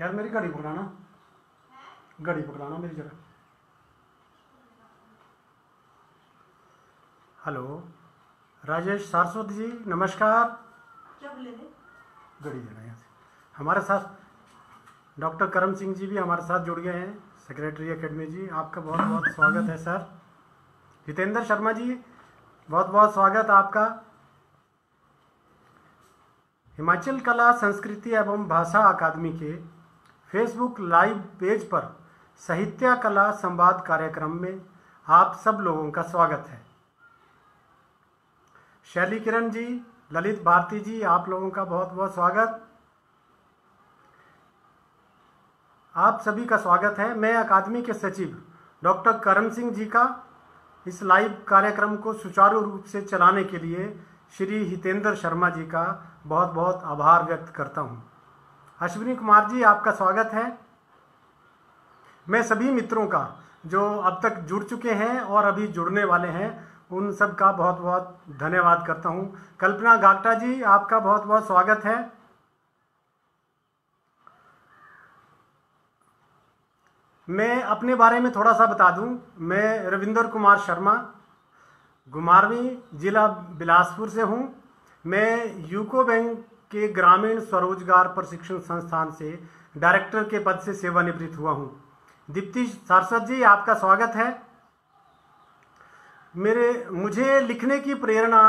यार मेरी घड़ी पकड़ाना। घड़ी पकड़ाना मेरी जरा। हेलो। राजेश सारस्वत जी नमस्कार। घड़ी देना यहाँ से हमारे साथ डॉक्टर करम सिंह जी भी हमारे साथ जुड़ गए हैं सेक्रेटरी एकेडमी जी। आपका बहुत बहुत स्वागत है सर। हितेंद्र शर्मा जी बहुत बहुत स्वागत आपका। हिमाचल कला संस्कृति एवं भाषा अकादमी के फेसबुक लाइव पेज पर साहित्य कला संवाद कार्यक्रम में आप सब लोगों का स्वागत है। शैली किरण जी, ललित भारती जी, आप लोगों का बहुत बहुत स्वागत। आप सभी का स्वागत है। मैं अकादमी के सचिव डॉक्टर करण सिंह जी का इस लाइव कार्यक्रम को सुचारू रूप से चलाने के लिए श्री हितेंद्र शर्मा जी का बहुत बहुत आभार व्यक्त करता हूँ। अश्विनी कुमार जी, आपका स्वागत है। मैं सभी मित्रों का, जो अब तक जुड़ चुके हैं और अभी जुड़ने वाले हैं, उन सब का बहुत बहुत धन्यवाद करता हूँ। कल्पना गागटा जी, आपका बहुत बहुत स्वागत है। मैं अपने बारे में थोड़ा सा बता दूँ। मैं रविंदर कुमार शर्मा, गुमारवी जिला बिलासपुर से हूँ। मैं यूको बैंक के ग्रामीण स्वरोजगार प्रशिक्षण संस्थान से डायरेक्टर के पद से सेवानिवृत्त हुआ हूँ। दीप्ति सारस्वत जी, आपका स्वागत है। मेरे, मुझे लिखने की प्रेरणा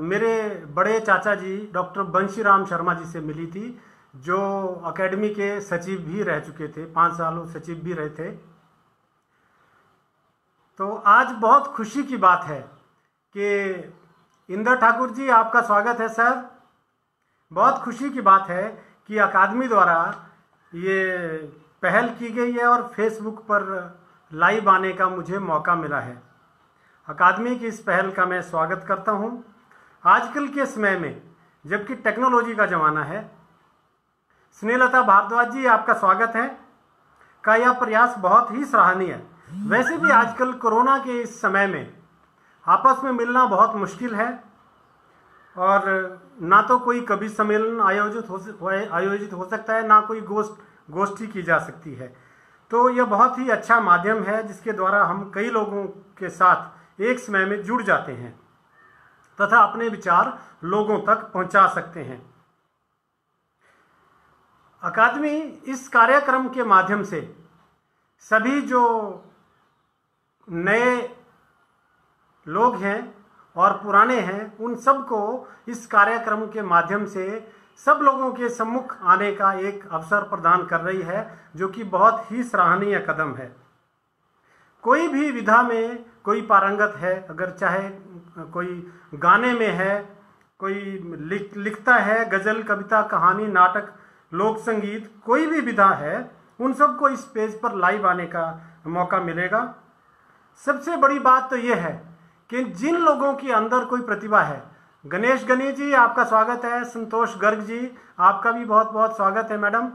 मेरे बड़े चाचा जी, डॉक्टर बंशीराम शर्मा जी से मिली थी, जो एकेडमी के सचिव भी रह चुके थे, पाँच सालों सचिव भी रहे थे। तो आज बहुत खुशी की बात है कि इंदर ठाकुर जी, आपका स्वागत है, सर। बहुत खुशी की बात है कि अकादमी द्वारा ये पहल की गई है और फेसबुक पर लाइव आने का मुझे मौका मिला है। अकादमी की इस पहल का मैं स्वागत करता हूँ। आजकल के समय में, जबकि टेक्नोलॉजी का ज़माना है, स्नेहलता भारद्वाज जी, आपका स्वागत है। का यह प्रयास बहुत ही सराहनीय है। वैसे भी आजकल कोरोना के इस समय में आपस में मिलना बहुत मुश्किल है। और ना तो कोई कवि सम्मेलन आयोजित हो आयोजित हो सकता है, ना कोई गोष्ठ, गोष्ठी की जा सकती है। तो यह बहुत ही अच्छा माध्यम है, जिसके द्वारा हम कई लोगों के साथ एक समय में जुड़ जाते हैं तथा अपने विचार लोगों तक पहुँचा सकते हैं। अकादमी इस कार्यक्रम के माध्यम से सभी जो नए लोग हैं और पुराने हैं, उन सबको इस कार्यक्रम के माध्यम से सब लोगों के सम्मुख आने का एक अवसर प्रदान कर रही है, जो कि बहुत ही सराहनीय कदम है। कोई भी विधा में कोई पारंगत है, अगर चाहे कोई गाने में है, कोई लिख, लिखता है गज़ल, कविता, कहानी, नाटक, लोक संगीत, कोई भी विधा है, उन सबको इस पेज पर लाइव आने का मौका मिलेगा। सबसे बड़ी बात तो यह है कि जिन लोगों के अंदर कोई प्रतिभा है। गणेश गनी जी, आपका स्वागत है। संतोष गर्ग जी, आपका भी बहुत बहुत स्वागत है मैडम।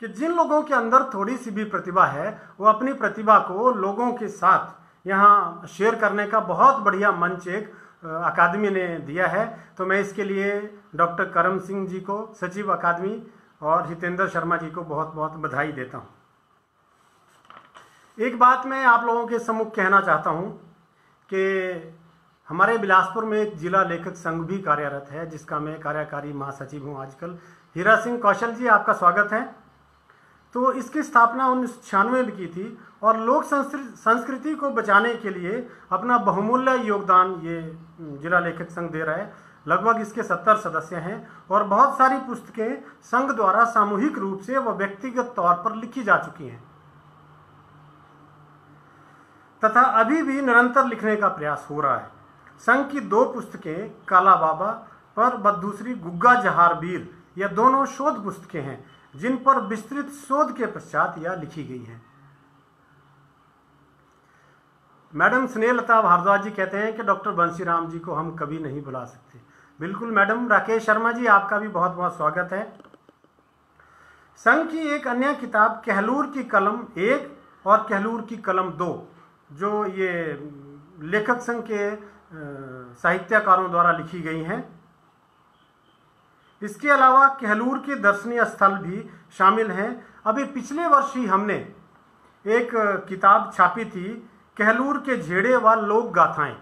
कि जिन लोगों के अंदर थोड़ी सी भी प्रतिभा है, वो अपनी प्रतिभा को लोगों के साथ यहाँ शेयर करने का बहुत बढ़िया मंच एक अकादमी ने दिया है। तो मैं इसके लिए डॉक्टर करम सिंह जी को, सचिव अकादमी, और हितेंद्र शर्मा जी को बहुत बहुत बधाई देता हूँ। एक बात मैं आप लोगों के सम्मुख कहना चाहता हूँ कि हमारे बिलासपुर में एक जिला लेखक संघ भी कार्यरत है, जिसका मैं कार्यकारी महासचिव हूँ आजकल। हीरा सिंह कौशल जी, आपका स्वागत है। तो इसकी स्थापना उन्नीस छियानवे में की थी और लोक संस्कृति को बचाने के लिए अपना बहुमूल्य योगदान ये जिला लेखक संघ दे रहा है। लगभग इसके सत्तर सदस्य हैं और बहुत सारी पुस्तकें संघ द्वारा सामूहिक रूप से व व्यक्तिगत तौर पर लिखी जा चुकी हैं। तथा अभी भी निरंतर लिखने का प्रयास हो रहा है। संघ की दो पुस्तकें, काला बाबा पर व दूसरी गुग्गा जहार वीर यह दोनों शोध पुस्तकें हैं, जिन पर विस्तृत शोध के पश्चात यह लिखी गई हैं। मैडम स्नेहलता भारद्वाज जी कहते हैं कि डॉक्टर बंसीराम जी को हम कभी नहीं भुला सकते। बिल्कुल मैडम। राकेश शर्मा जी, आपका भी बहुत बहुत स्वागत है। संघ की एक अन्य किताब, कहलूर की कलम एक और कहलूर की कलम दो। जो ये लेखक संघ के साहित्यकारों द्वारा लिखी गई हैं। इसके अलावा कहलूर के दर्शनीय स्थल भी शामिल हैं। अभी पिछले वर्ष ही हमने एक किताब छापी थी, कहलूर के झेड़े व लोक गाथाएँ।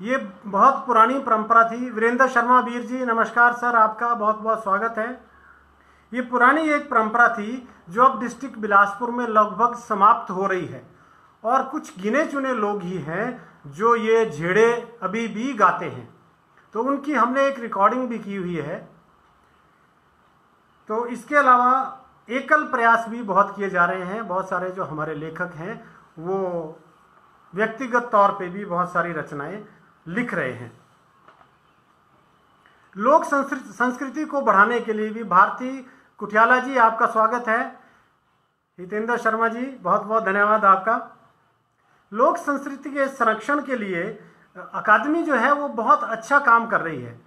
ये बहुत पुरानी परंपरा थी। वीरेंद्र शर्मा वीर जी, नमस्कार सर, आपका बहुत बहुत स्वागत है। ये पुरानी एक परंपरा थी, जो अब डिस्ट्रिक्ट बिलासपुर में लगभग समाप्त हो रही है। और कुछ गिने चुने लोग ही हैं जो ये झेड़े अभी भी गाते हैं। तो उनकी हमने एक रिकॉर्डिंग भी की हुई है। तो इसके अलावा एकल प्रयास भी बहुत किए जा रहे हैं। बहुत सारे जो हमारे लेखक हैं, वो व्यक्तिगत तौर पे भी बहुत सारी रचनाएँ लिख रहे हैं। लोक संस्कृति को बढ़ाने के लिए भी भारती कुठियाला जी, आपका स्वागत है। हितेंद्र शर्मा जी बहुत बहुत धन्यवाद आपका। लोक संस्कृति के संरक्षण के लिए, अकादमी जो है वो बहुत अच्छा काम कर रही है।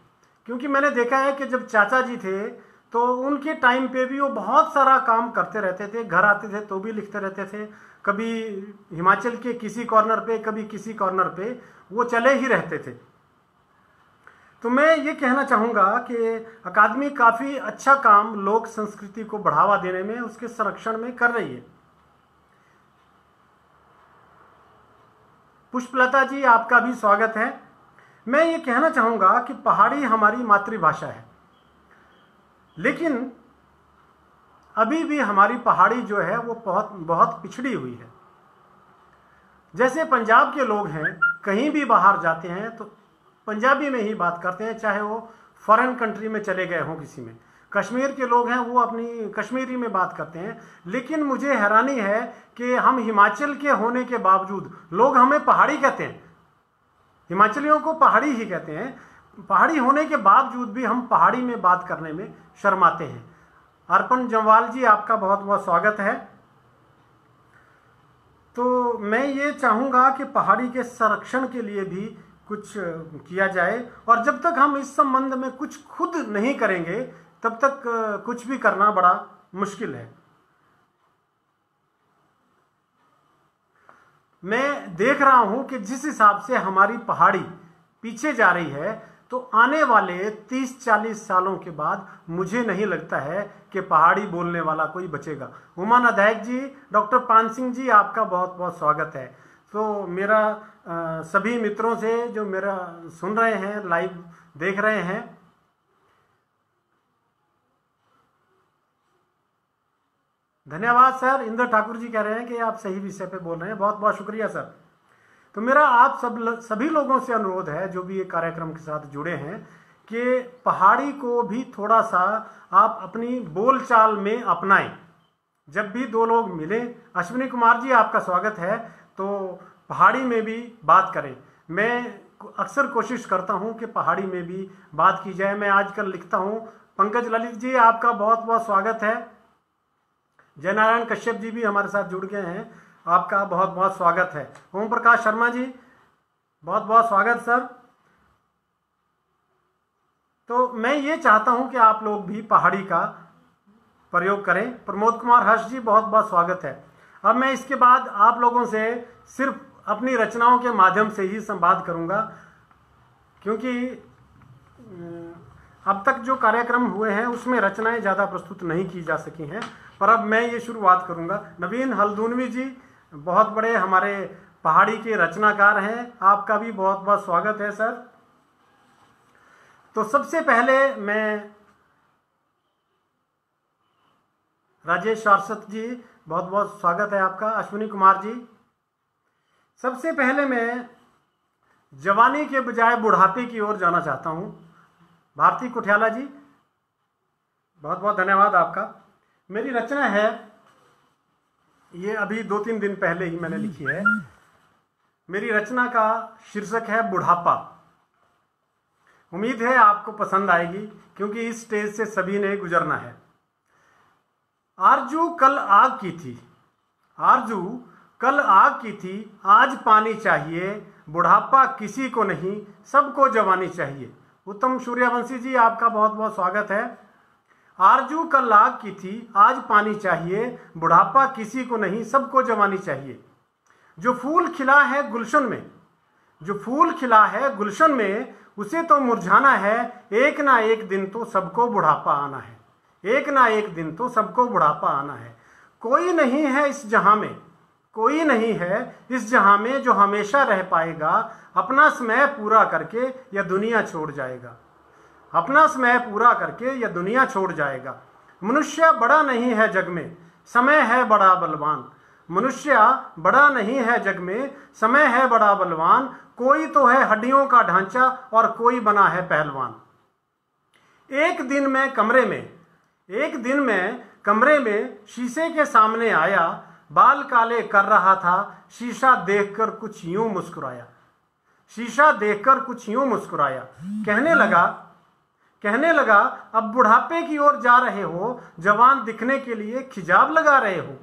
क्योंकि मैंने देखा है कि जब चाचा जी थे तो उनके टाइम पे भी वो बहुत सारा काम करते रहते थे, घर आते थे तो भी लिखते रहते थे। कभी हिमाचल के किसी कॉर्नर पे, कभी किसी कॉर्नर पे, वो चले ही रहते थे। तो मैं ये कहना चाहूँगा कि अकादमी काफ़ी अच्छा काम लोक संस्कृति को बढ़ावा देने में, उसके संरक्षण में कर रही है। पुष्पलता जी, आपका भी स्वागत है। मैं ये कहना चाहूँगा कि पहाड़ी हमारी मातृभाषा है। लेकिन अभी भी हमारी पहाड़ी जो है, वो बहुत बहुत पिछड़ी हुई है। जैसे पंजाब के लोग हैं, कहीं भी बाहर जाते हैं तो पंजाबी में ही बात करते हैं, चाहे वो फॉरेन कंट्री में चले गए हों किसी में। कश्मीर के लोग हैं, वो अपनी कश्मीरी में बात करते हैं। लेकिन मुझे हैरानी है कि हम हिमाचल के होने के बावजूद लोग हमें पहाड़ी कहते हैं। हिमाचलियों को पहाड़ी ही कहते हैं। पहाड़ी होने के बावजूद भी हम पहाड़ी में बात करने में शर्माते हैं। अर्पण जमवाल जी, आपका बहुत बहुत स्वागत है। तो मैं ये चाहूँगा कि पहाड़ी के संरक्षण के लिए भी कुछ किया जाए। और जब तक हम इस संबंध में कुछ खुद नहीं करेंगे तब तक कुछ भी करना बड़ा मुश्किल है। मैं देख रहा हूँ कि जिस हिसाब से हमारी पहाड़ी पीछे जा रही है तो आने वाले 30-40 सालों के बाद मुझे नहीं लगता है कि पहाड़ी बोलने वाला कोई बचेगा। उमा अध्यायक जी डॉक्टर पान सिंह जी आपका बहुत बहुत स्वागत है। तो मेरा आ, सभी मित्रों से जो मेरा सुन रहे हैं लाइव देख रहे हैं धन्यवाद, सर। इंद्र ठाकुर जी कह रहे हैं कि आप सही विषय पे बोल रहे हैं। बहुत बहुत शुक्रिया, सर। तो मेरा आप सब सभी लोगों से अनुरोध है, जो भी ये कार्यक्रम के साथ जुड़े हैं, कि पहाड़ी को भी थोड़ा सा आप अपनी बोलचाल में अपनाएँ। जब भी दो लोग मिलें, अश्विनी कुमार जी, आपका स्वागत है। तो पहाड़ी में भी बात करें। मैं अक्सर कोशिश करता हूँ कि पहाड़ी में भी बात की जाए। मैं आजकल लिखता हूँ, पंकज ललित जी, आपका बहुत बहुत स्वागत है। जयनारायण कश्यप जी भी हमारे साथ जुड़ गए हैं। आपका बहुत बहुत स्वागत है। ओम प्रकाश शर्मा जी, बहुत बहुत स्वागत, सर। तो मैं ये चाहता हूँ कि आप लोग भी पहाड़ी का प्रयोग करें। प्रमोद कुमार हर्ष जी, बहुत बहुत स्वागत है। अब मैं इसके बाद आप लोगों से सिर्फ़ अपनी रचनाओं के माध्यम से ही संवाद करूँगा, क्योंकि अब तक जो कार्यक्रम हुए हैं, उसमें रचनाएँ ज़्यादा प्रस्तुत नहीं की जा सकी हैं। पर अब मैं ये शुरुआत करूँगा। नवीन हल्दूनवी जी, बहुत बड़े हमारे पहाड़ी के रचनाकार हैं। आपका भी बहुत बहुत स्वागत है, सर। तो सबसे पहले मैं राजेश शारसत जी, बहुत बहुत स्वागत है आपका। अश्विनी कुमार जी, सबसे पहले मैं जवानी के बजाय बुढ़ापे की ओर जाना चाहता हूँ। भारती कुठियाला जी, बहुत बहुत धन्यवाद आपका। मेरी रचना है, ये अभी दो तीन दिन पहले ही मैंने लिखी है। मेरी रचना का शीर्षक है बुढ़ापा। उम्मीद है आपको पसंद आएगी, क्योंकि इस स्टेज से सभी ने गुजरना है। आरज़ू कल आग की थी। आरज़ू कल आग की थी, आज पानी चाहिए। बुढ़ापा किसी को नहीं, सबको जवानी चाहिए। उत्तम सूर्यवंशी जी, आपका बहुत बहुत स्वागत है। आरज़ू कल आग की थी, आज पानी चाहिए, बुढ़ापा किसी को नहीं, सबको जवानी चाहिए। जो फूल खिला है गुलशन में, जो फूल खिला है गुलशन में, उसे तो मुरझाना है, एक ना एक दिन तो सबको बुढ़ापा आना है। एक ना एक दिन तो सबको बुढ़ापा आना है। कोई नहीं है इस जहाँ में, कोई नहीं है इस जहाँ में जो हमेशा रह पाएगा, अपना समय पूरा करके या दुनिया छोड़ जाएगा। अपना समय पूरा करके यह दुनिया छोड़ जाएगा। मनुष्य बड़ा नहीं है जग में, समय है बड़ा बलवान। मनुष्य बड़ा नहीं है जग में, समय है बड़ा बलवान। कोई तो है हड्डियों का ढांचा और कोई बना है पहलवान। एक दिन में कमरे में, एक दिन में कमरे में शीशे के सामने आया, बाल काले कर रहा था, शीशा देखकर कुछ यूँ मुस्कुराया। शीशा देखकर कुछ यूँ मुस्कुराया। कहने लगा कहने लगा, अब बुढ़ापे की ओर जा रहे हो, जवान दिखने के लिए खिजाब लगा रहे हो।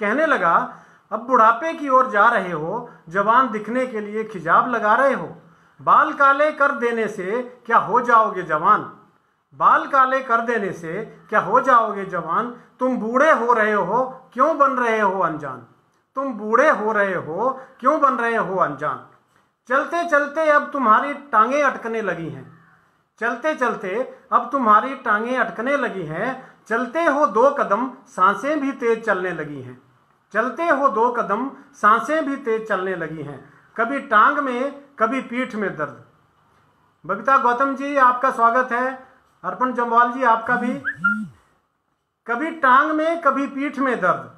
कहने लगा, अब बुढ़ापे की ओर जा रहे हो, जवान दिखने के लिए खिजाब लगा रहे हो। बाल काले कर देने से क्या हो जाओगे जवान? बाल काले कर देने से क्या हो जाओगे जवान? तुम बूढ़े हो रहे हो, क्यों बन रहे हो अनजान? तुम बूढ़े हो रहे हो, क्यों बन रहे हो अनजान? चलते चलते अब तुम्हारी टांगे अटकने लगी हैं। चलते चलते अब तुम्हारी टांगे अटकने लगी हैं। चलते हो दो कदम, साँसें भी तेज चलने लगी हैं। चलते हो दो कदम, साँसें भी तेज चलने लगी हैं। कभी टांग में, कभी पीठ में दर्द। बबीता गौतम जी, आपका स्वागत है। अर्पण जम्वाल जी, आपका भी। कभी टांग में, कभी पीठ में दर्द।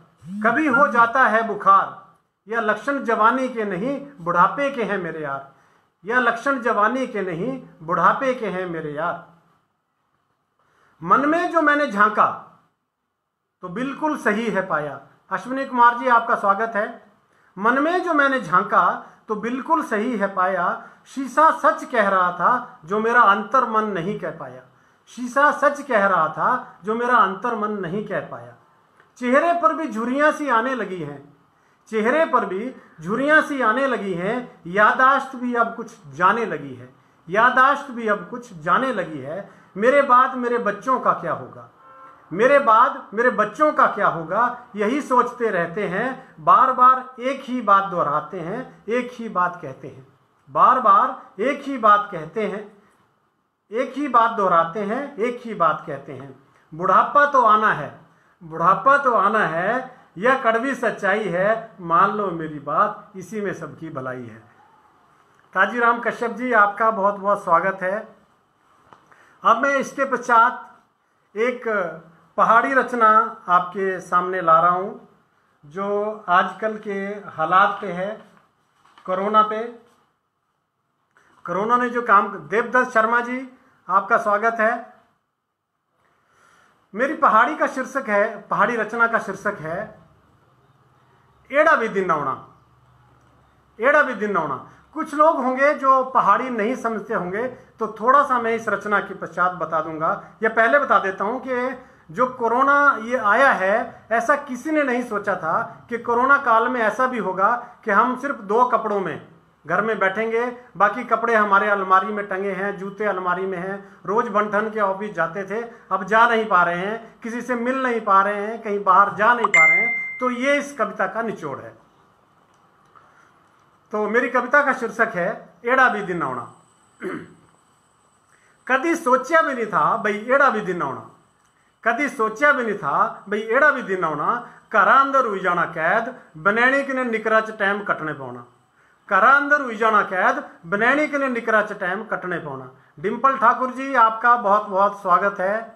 कभी हो जाता है बुखार। यह लक्षण जवानी के नहीं, बुढ़ापे के हैं मेरे यार। यह लक्षण जवानी के नहीं, बुढ़ापे के हैं मेरे यार। मन में जो मैंने झांका तो बिल्कुल सही है पाया। अश्विनी कुमार जी, आपका स्वागत है। मन में जो मैंने झांका तो बिल्कुल सही है पाया। शीशा सच कह रहा था, जो मेरा अंतर मन नहीं कह पाया। शीशा सच कह रहा था, जो मेरा अंतर मन नहीं कह पाया। चेहरे पर भी झुरियाँ सी आने लगी हैं। चेहरे पर भी झुरियाँ सी आने लगी हैं, यादाश्त भी अब कुछ जाने लगी है। यादाश्त भी अब कुछ जाने लगी है। मेरे बाद मेरे बच्चों का क्या होगा? मेरे बाद मेरे बच्चों का क्या होगा? यही सोचते रहते हैं बार बार एक ही बात दोहराते हैं, एक ही बात कहते हैं। बार बार एक ही बात कहते हैं, एक ही बात दोहराते हैं, एक ही बात कहते हैं। बुढ़ापा तो आना है, बुढ़ापा तो आना है यह कड़वी सच्चाई है, मान लो मेरी बात, इसी में सबकी भलाई है। काजीराम कश्यप जी, आपका बहुत बहुत स्वागत है। अब मैं इसके पश्चात एक पहाड़ी रचना आपके सामने ला रहा हूँ, जो आजकल के हालात पे है, कोरोना पे। कोरोना ने जो काम, देवदत्त शर्मा जी, आपका स्वागत है। मेरी पहाड़ी का शीर्षक है, पहाड़ी रचना का शीर्षक है एड़ा भी दिन नौना एड़ा भी दिन नौना कुछ लोग होंगे जो पहाड़ी नहीं समझते होंगे तो थोड़ा सा मैं इस रचना के पश्चात बता दूँगा। या पहले बता देता हूँ कि जो कोरोना ये आया है, ऐसा किसी ने नहीं सोचा था कि कोरोना काल में ऐसा भी होगा कि हम सिर्फ़ दो कपड़ों में घर में बैठेंगे, बाकी कपड़े हमारे अलमारी में टंगे हैं, जूते अलमारी में हैं। रोज बंठन के ऑफ़िस जाते थे, अब जा नहीं पा रहे हैं, किसी से मिल नहीं पा रहे हैं, कहीं बाहर जा नहीं पा रहे हैं। तो ये इस कविता का निचोड़ है। तो मेरी कविता का शीर्षक है, एड़ा भी दिन आना कभी सोचा भी नहीं था, भाई एड़ा भी दिन आना कभी सोचा भी नहीं था, भाई एड़ा भी दिन आना घर अंदर हुई जाना कैद बनैनी कि निकरा च टाइम कटने पाना घर अंदर हुई जाना कैद बनैनी के निकरा च टाइम कटने पाना डिम्पल ठाकुर जी, आपका बहुत बहुत स्वागत है।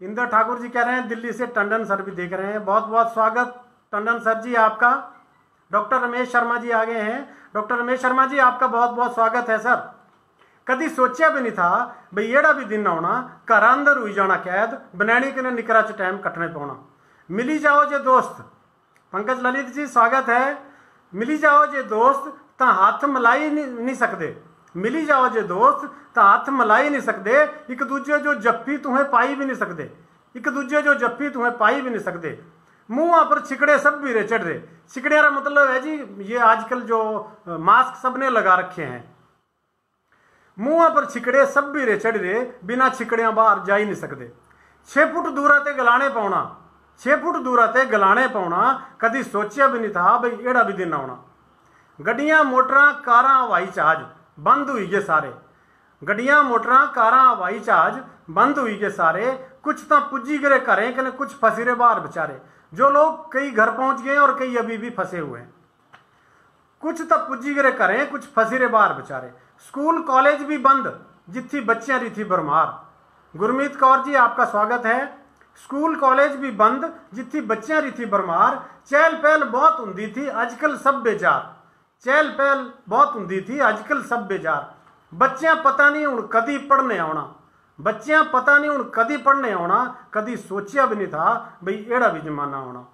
इंदर ठाकुर जी कह रहे हैं दिल्ली से टंडन सर भी देख रहे हैं बहुत बहुत स्वागत टंडन सर जी आपका डॉक्टर रमेश शर्मा जी आ गए हैं डॉक्टर रमेश शर्मा जी आपका बहुत बहुत स्वागत है सर कभी सोचा भी नहीं था भाई एड़ा भी दिन आना घर अंदर हुई जाना कैद बनैनी के निकरा च टाइम कटने पाना मिली जाओ जे दोस्त पंकज ललित जी स्वागत है मिली जाओ जे दोस्त ਤਾਂ ਹੱਥ ਮਿਲਾਈ ਨਹੀਂ ਸਕਦੇ ਮਿਲੀ ਜਾਓ ਜੇ ਦੋਸਤ ਤਾਂ ਹੱਥ ਮਿਲਾਈ ਨਹੀਂ ਸਕਦੇ ਇੱਕ ਦੂਜੇ ਜੋ ਜੱਫੀ ਤੁਹੇ ਪਾਈ ਵੀ ਨਹੀਂ ਸਕਦੇ ਇੱਕ ਦੂਜੇ ਜੋ जप्फी तुम्हें पाई भी नहीं सकते मुंह पर छिकड़े सब भी रे चढ़ रहे छिकड़े का मतलब है जी ये आजकल जो मास्क सबने लगा रखे हैं मुंह पर छिकड़े सब भी रे चढ़ रहे बिना छिकड़िया बाहर जा ही नहीं सकते छे फुट दूर ते गलाने पाउना छे फुट दूर ते गलाने पाउना कभी सोचा भी नहीं था भाई एड़ा भी दिन आना ਗੱਡੀਆਂ ਮੋਟਰਾਂ ਕਾਰਾਂ ਹਵਾਈ ਜਹਾਜ਼ ਬੰਦ ਹੋਈ ਗਏ ਸਾਰੇ ਗੱਡੀਆਂ ਮੋਟਰਾਂ ਕਾਰਾਂ ਹਵਾਈ ਜਹਾਜ਼ ਬੰਦ ਹੋਈ गए सारे कुछ तो पुज्जी गए घरें कने कुछ फंसे रहे बाहर बेचारे जो लोग कई घर पहुंच गए और कई अभी भी फंसे हुए हैं कुछ तो पुज्जी गए घरें कुछ फंसे रहे बाहर बेचारे स्कूल कॉलेज भी बंद जिथी बच्चियां रही थी बरमार गुरमीत कौर जी आपका स्वागत है स्कूल कॉलेज भी बंद जिथी बच्चियां रही थी बरमार चहल पहल बहुत हुंदी थी अजकल सब बेजार चहल पहल बहुत हुंदी थी अजकल सब बेजार ਬੱਚਿਆਂ ਪਤਾ ਨਹੀਂ ਹੁਣ ਕਦੀ ਪੜਨੇ ਆਉਣਾ ਬੱਚਿਆਂ ਪਤਾ ਨਹੀਂ ਹੁਣ ਕਦੀ ਪੜਨੇ ਆਉਣਾ ਕਦੀ ਸੋਚਿਆ ਵੀ ਨਹੀਂ ਥਾ ਬਈ ਇਹੜਾ ਵੀ ਜ਼ਮਾਨਾ ਆਉਣਾ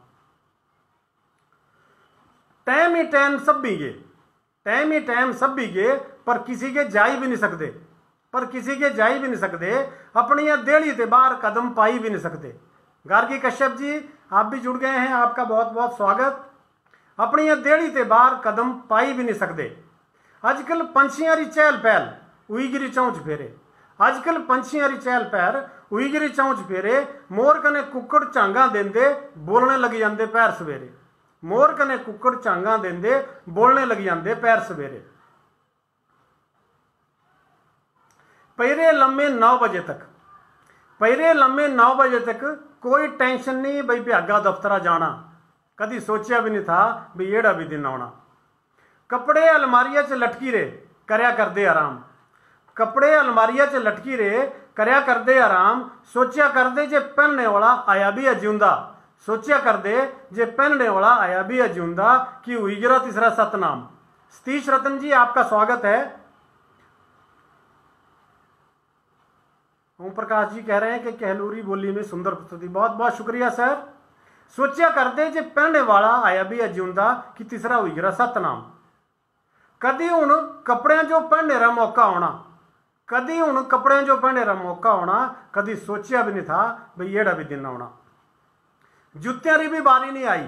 टाइम ही टाइम सब भी गए टाइम ही टाइम सब भी गए पर किसी के जा ही भी नहीं सकते पर किसी के जा ही भी नहीं सकते अपनी यह देड़ी से बाहर कदम पाई भी नहीं सकते गार्गी कश्यप जी आप भी जुड़ गए हैं आपका बहुत बहुत स्वागत अपनी यह देड़ी से बाहर कदम पाई भी नहीं सकते अजकल पंछियाँ री चहल पहल उईगिरी चौंच फेरे अजकल पंछियाँ री चहल पहल उईगिरी चौंच फेरे मोर कने कुक्कड़ झांगा देंदे बोलने लग जांदे पैर सवेरे मोर कने कुक्कड़ झांगा देंदे बोलने लग जांदे पैर सवेरे पैरे लम्बे नौ बजे तक पैरे लम्बे नौ बजे तक कोई टेंशन नहीं बई भ्यागा दफ्तरा जाना कदी सोचा भी नहीं था भी एड़ा भी दिन आना कपड़े अलमारिया च लटकी रे करया करदे आराम। कपड़े अलमारिया च लटकी रे करया करदे आराम। सोचा करदे जे पहनने वाला आया भी अजिंदा सोचा करदे जे पहनने वाला आया भी अजिंदा कि हुई गिरा तीसरा सतनाम। सतीश रतन जी, आपका स्वागत है। ओम प्रकाश जी कह रहे हैं कि कहलूरी बोली में सुंदर प्रस्तुति बहुत बहुत शुक्रिया, सर। सोचा करदे जे पहनने वाला आया भी अजिंदा कि तीसरा हुई गिरा सतनाम ਕਦੀ ਹੁਣ ਕੱਪੜਿਆਂ 'ਚੋਂ ਪਹਿਨਣੇ ਦਾ ਮੌਕਾ ਆਉਣਾ ਕਦੀ ਹੁਣ ਕੱਪੜਿਆਂ 'ਚੋਂ ਪਹਿਨਣੇ ਦਾ ਮੌਕਾ ਆਉਣਾ ਕਦੀ ਸੋਚਿਆ ਵੀ ਨਹੀਂ ਥਾ ਬਈ ਇਹੜਾ ਵੀ ਦਿਨ ਆਉਣਾ जूतियां री भी बारी नहीं आई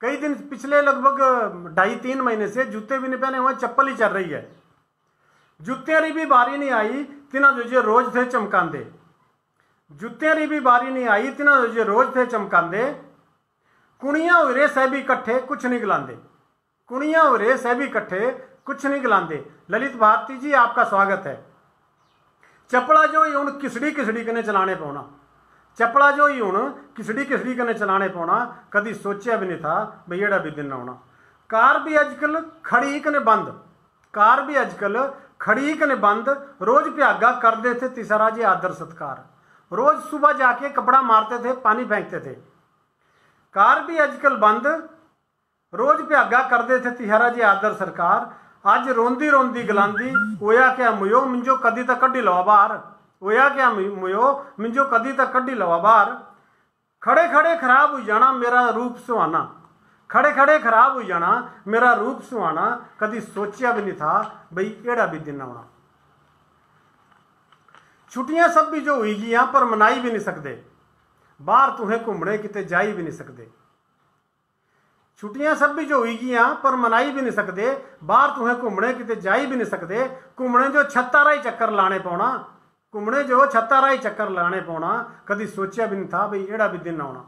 कई दिन पिछले लगभग ढाई तीन महीने से जूते भी नहीं पहने हुए चप्पल ही चल रही है जूतियां री भी बारी नहीं आई तिना जो जे रोज थे चमकांदे जूतियां री भी बारी नहीं आई तिना जो जे रोज थे चमकांदे सह भी इकट्ठे कुछ नहीं गलांदे कुड़ियाँ हुए सह भी इकट्ठे कुछ नहीं गलांदे ललित भारती जी आपका स्वागत है चपड़ा जो हूँ किसड़ी किसड़ी कने चलाने पाना चपड़ा जो ही हूँ किसड़ी किसड़ी कने चलाने पाना कभी सोचा भी नहीं था भाई एड़ा भी दिन आना कार भी अजकल खड़ी कने बंद कार भी अजकल खड़ी कने बंद रोज प्यागा करते थे तीसरा जी आदर सत्कार रोज सुबह जाके कपड़ा मारते थे पानी फेंकते थे ਕਾਰ भी ਅੱਜਕੱਲ ਬੰਦ। ਰੋਜ਼ ਭਿਆਗਾ ਕਰਦੇ ਥੇ ਤਿਹਾਰਾ ਜੀ, ਆਦਰ ਸਰਕਾਰ। ਅੱਜ ਰੋਂਦੀ ਰੋਂਦੀ ਗਲਾਂਦੀ ਹੋਇਆ ਕਿ ਮਯੋ ਮਿੰਜੋ ਕਦੀ ਤਾਂ ਕੱਢੀ ਲਵਾ ਬਾਹਰ। ਹੋਇਆ ਕਿ ਮਿਓ ਮਿੰਜੋ ਕਦੀ ਤਾਂ ਕੱਢੀ ਲਵਾ ਬਾਹਰ। ਖੜੇ ਖੜੇ ਖਰਾਬ ਹੋ ਜਾਣਾ ਮੇਰਾ ਰੂਪ ਸੁਹਾਣਾ। ਖੜੇ ਖੜੇ ਖਰਾਬ ਹੋ ਜਾਣਾ ਮੇਰਾ ਰੂਪ ਸੁਹਾਣਾ। ਕਦੀ ਸੋਚਿਆ ਵੀ ਨਹੀਂ ਥਾ ਬਈ ਕਿਹੜਾ ਵੀ ਦਿਨ ਆਉਣਾ। ਛੁੱਟੀਆਂ ਸਭ ਵੀ ਜੋ ਹੋਈ ਗਈਆਂ ਪਰ ਮਨਾਈ ਵੀ ਨਹੀਂ ਸਕਦੇ। ਬਾਹਰ ਤੁਸੀਂ ਘੁੰਮਣੇ ਕਿਤੇ ਜਾਈ ਵੀ ਨਹੀਂ ਸਕਦੇ। ਛੁੱਟੀਆਂ ਸਭ ਵੀ ਜੋ ਹੋਈ ਗਈਆਂ, ਪਰ ਮਨਾਈ ਵੀ ਨਹੀਂ ਸਕਦੇ। ਬਾਹਰ ਤੁਸੀਂ ਘੁੰਮਣੇ ਕਿਤੇ ਜਾਈ ਵੀ ਨਹੀਂ ਸਕਦੇ। ਘੁੰਮਣੇ ਜੋ ਛੱਤਾਂ ਰਾਈ ਚੱਕਰ ਲਾਣੇ ਪਾਉਣਾ, ਘੁੰਮਣੇ ਜੋ ਛੱਤਾਂ ਰਾਈ ਚੱਕਰ ਲਾਣੇ ਪਾਉਣਾ, ਕਦੀ ਸੋਚਿਆ ਵੀ ਨਹੀਂ ਥਾ ਵੀ ਇਹੜਾ ਵੀ ਦਿਨ ਆਉਣਾ।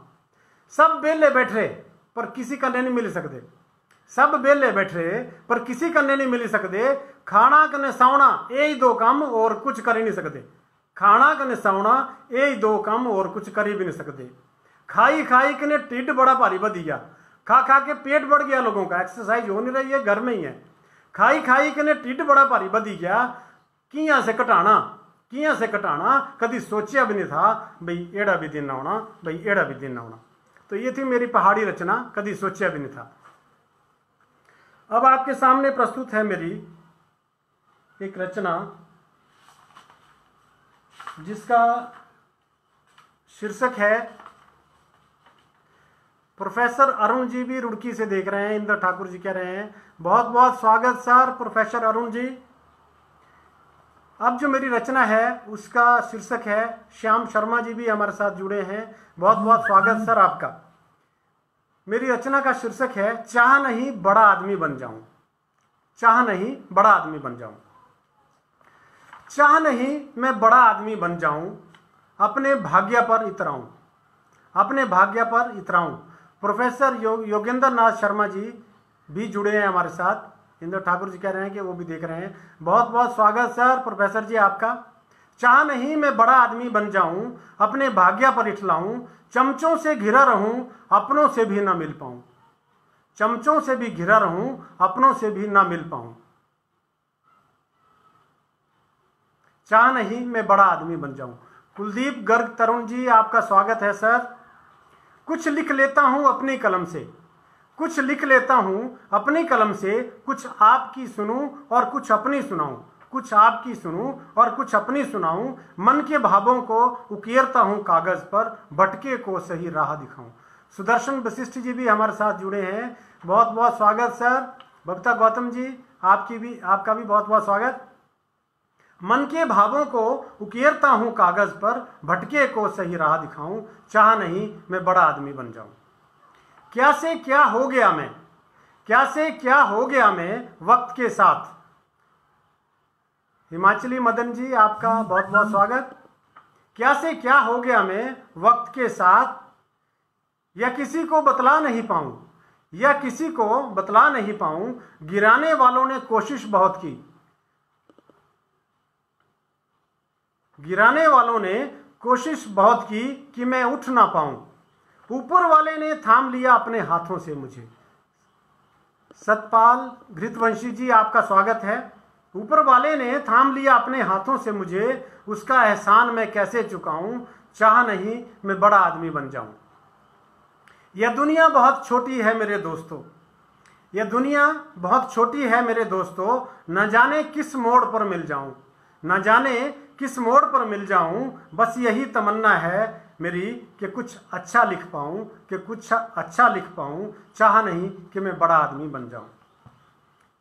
ਸਭ ਵਿਹਲੇ ਬੈਠੇ, ਪਰ ਕਿਸੇ ਕੰਨੇ ਨਹੀਂ ਮਿਲ ਸਕਦੇ। ਸਭ ਵਿਹਲੇ ਬੈਠੇ, ਪਰ ਕਿਸੇ ਕੰਨੇ ਨਹੀਂ ਮਿਲ ਸਕਦੇ। ਖਾਣਾ ਕੰਨੇ ਸੌਣਾ, ਇਹ ਹੀ ਦੋ ਕੰਮ ਹੋਰ ਕੁਝ ਕਰ ਹੀ ਨਹੀਂ ਸਕਦੇ। खाना कने सौना यही दो काम और कुछ कर ही भी नहीं सकते खाई खाई कने टिड बड़ा भारी बधी गया खा खा के पेट बढ़ गया लोगों का एक्सरसाइज हो नहीं रही है, घर में ही है। खाई खाई कने टिड बड़ा भारी बधी गया किया से घटाना? किया से घटाना? कभी सोचा भी नहीं था, भाई एड़ा भी दिन आना भाई एड़ा भी दिन आना तो ये थी मेरी पहाड़ी रचना कभी सोचा भी नहीं था। अब आपके सामने प्रस्तुत है मेरी एक रचना जिसका शीर्षक है, प्रोफेसर अरुण जी भी रुड़की से देख रहे हैं। इंद्र ठाकुर जी कह रहे हैं बहुत बहुत स्वागत सर, प्रोफेसर अरुण जी। अब जो मेरी रचना है, उसका शीर्षक है, श्याम शर्मा जी भी हमारे साथ जुड़े हैं। बहुत बहुत स्वागत सर आपका। मेरी रचना का शीर्षक है, चाह नहीं बड़ा आदमी बन जाऊँ। चाह नहीं बड़ा आदमी बन जाऊँ। चाह नहीं मैं बड़ा आदमी बन जाऊँ अपने भाग्य पर इतराऊं। अपने भाग्य पर इतराऊं। प्रोफेसर यो, योगेंद्र नाथ शर्मा जी भी जुड़े हैं हमारे साथ। इंदर ठाकुर जी कह रहे हैं कि वो भी देख रहे हैं। बहुत बहुत स्वागत सर प्रोफेसर जी आपका। चाह नहीं मैं बड़ा आदमी बन जाऊँ अपने भाग्य पर इठलाऊं चमचों से घिरा रहूँ अपनों से भी ना मिल पाऊँ। चमचों से भी घिरा रहूँ अपनों से भी ना मिल पाऊँ। चाह नहीं मैं बड़ा आदमी बन जाऊँ। कुलदीप गर्ग तरुण जी, आपका स्वागत है, सर। कुछ लिख लेता हूँ अपनी कलम से। कुछ लिख लेता हूँ अपनी कलम से, कुछ आपकी सुनूं और कुछ अपनी सुनाऊं। कुछ आपकी सुनूं और कुछ अपनी सुनाऊं। मन के भावों को उकेरता हूँ कागज़ पर, भटके को सही राह दिखाऊँ। सुदर्शन वशिष्ठ जी भी हमारे साथ जुड़े हैं। बहुत बहुत स्वागत, सर। बबता गौतम जी, आपकी भी, आपका भी बहुत बहुत स्वागत। मन के भावों को उकेरता हूँ कागज़ पर, भटके को सही राह दिखाऊँ, चाह नहीं मैं बड़ा आदमी बन जाऊँ। क्या से क्या हो गया मैं? क्या से क्या हो गया मैं वक्त के साथ? हिमाचली मदन जी, आपका बहुत बहुत स्वागत। क्या से क्या हो गया मैं वक्त के साथ? या किसी को बतला नहीं पाऊँ? या किसी को बतला नहीं पाऊँ? गिराने वालों ने कोशिश बहुत की। गिराने वालों ने कोशिश बहुत की कि मैं उठ ना पाऊँ। ऊपर वाले ने थाम लिया अपने हाथों से मुझे। सतपाल घृतवंशी जी, आपका स्वागत है। ऊपर वाले ने थाम लिया अपने हाथों से मुझे। उसका एहसान मैं कैसे चुकाऊं? चाह नहीं, मैं बड़ा आदमी बन जाऊँ। यह दुनिया बहुत छोटी है मेरे दोस्तों। यह दुनिया बहुत छोटी है मेरे दोस्तों। न जाने किस मोड़ पर मिल जाऊँ। न जाने किस मोड़ पर मिल जाऊँ, बस यही तमन्ना है मेरी कि कुछ अच्छा लिख पाऊँ, कि कुछ अच्छा लिख पाऊँ, चाह नहीं कि मैं बड़ा आदमी बन जाऊँ।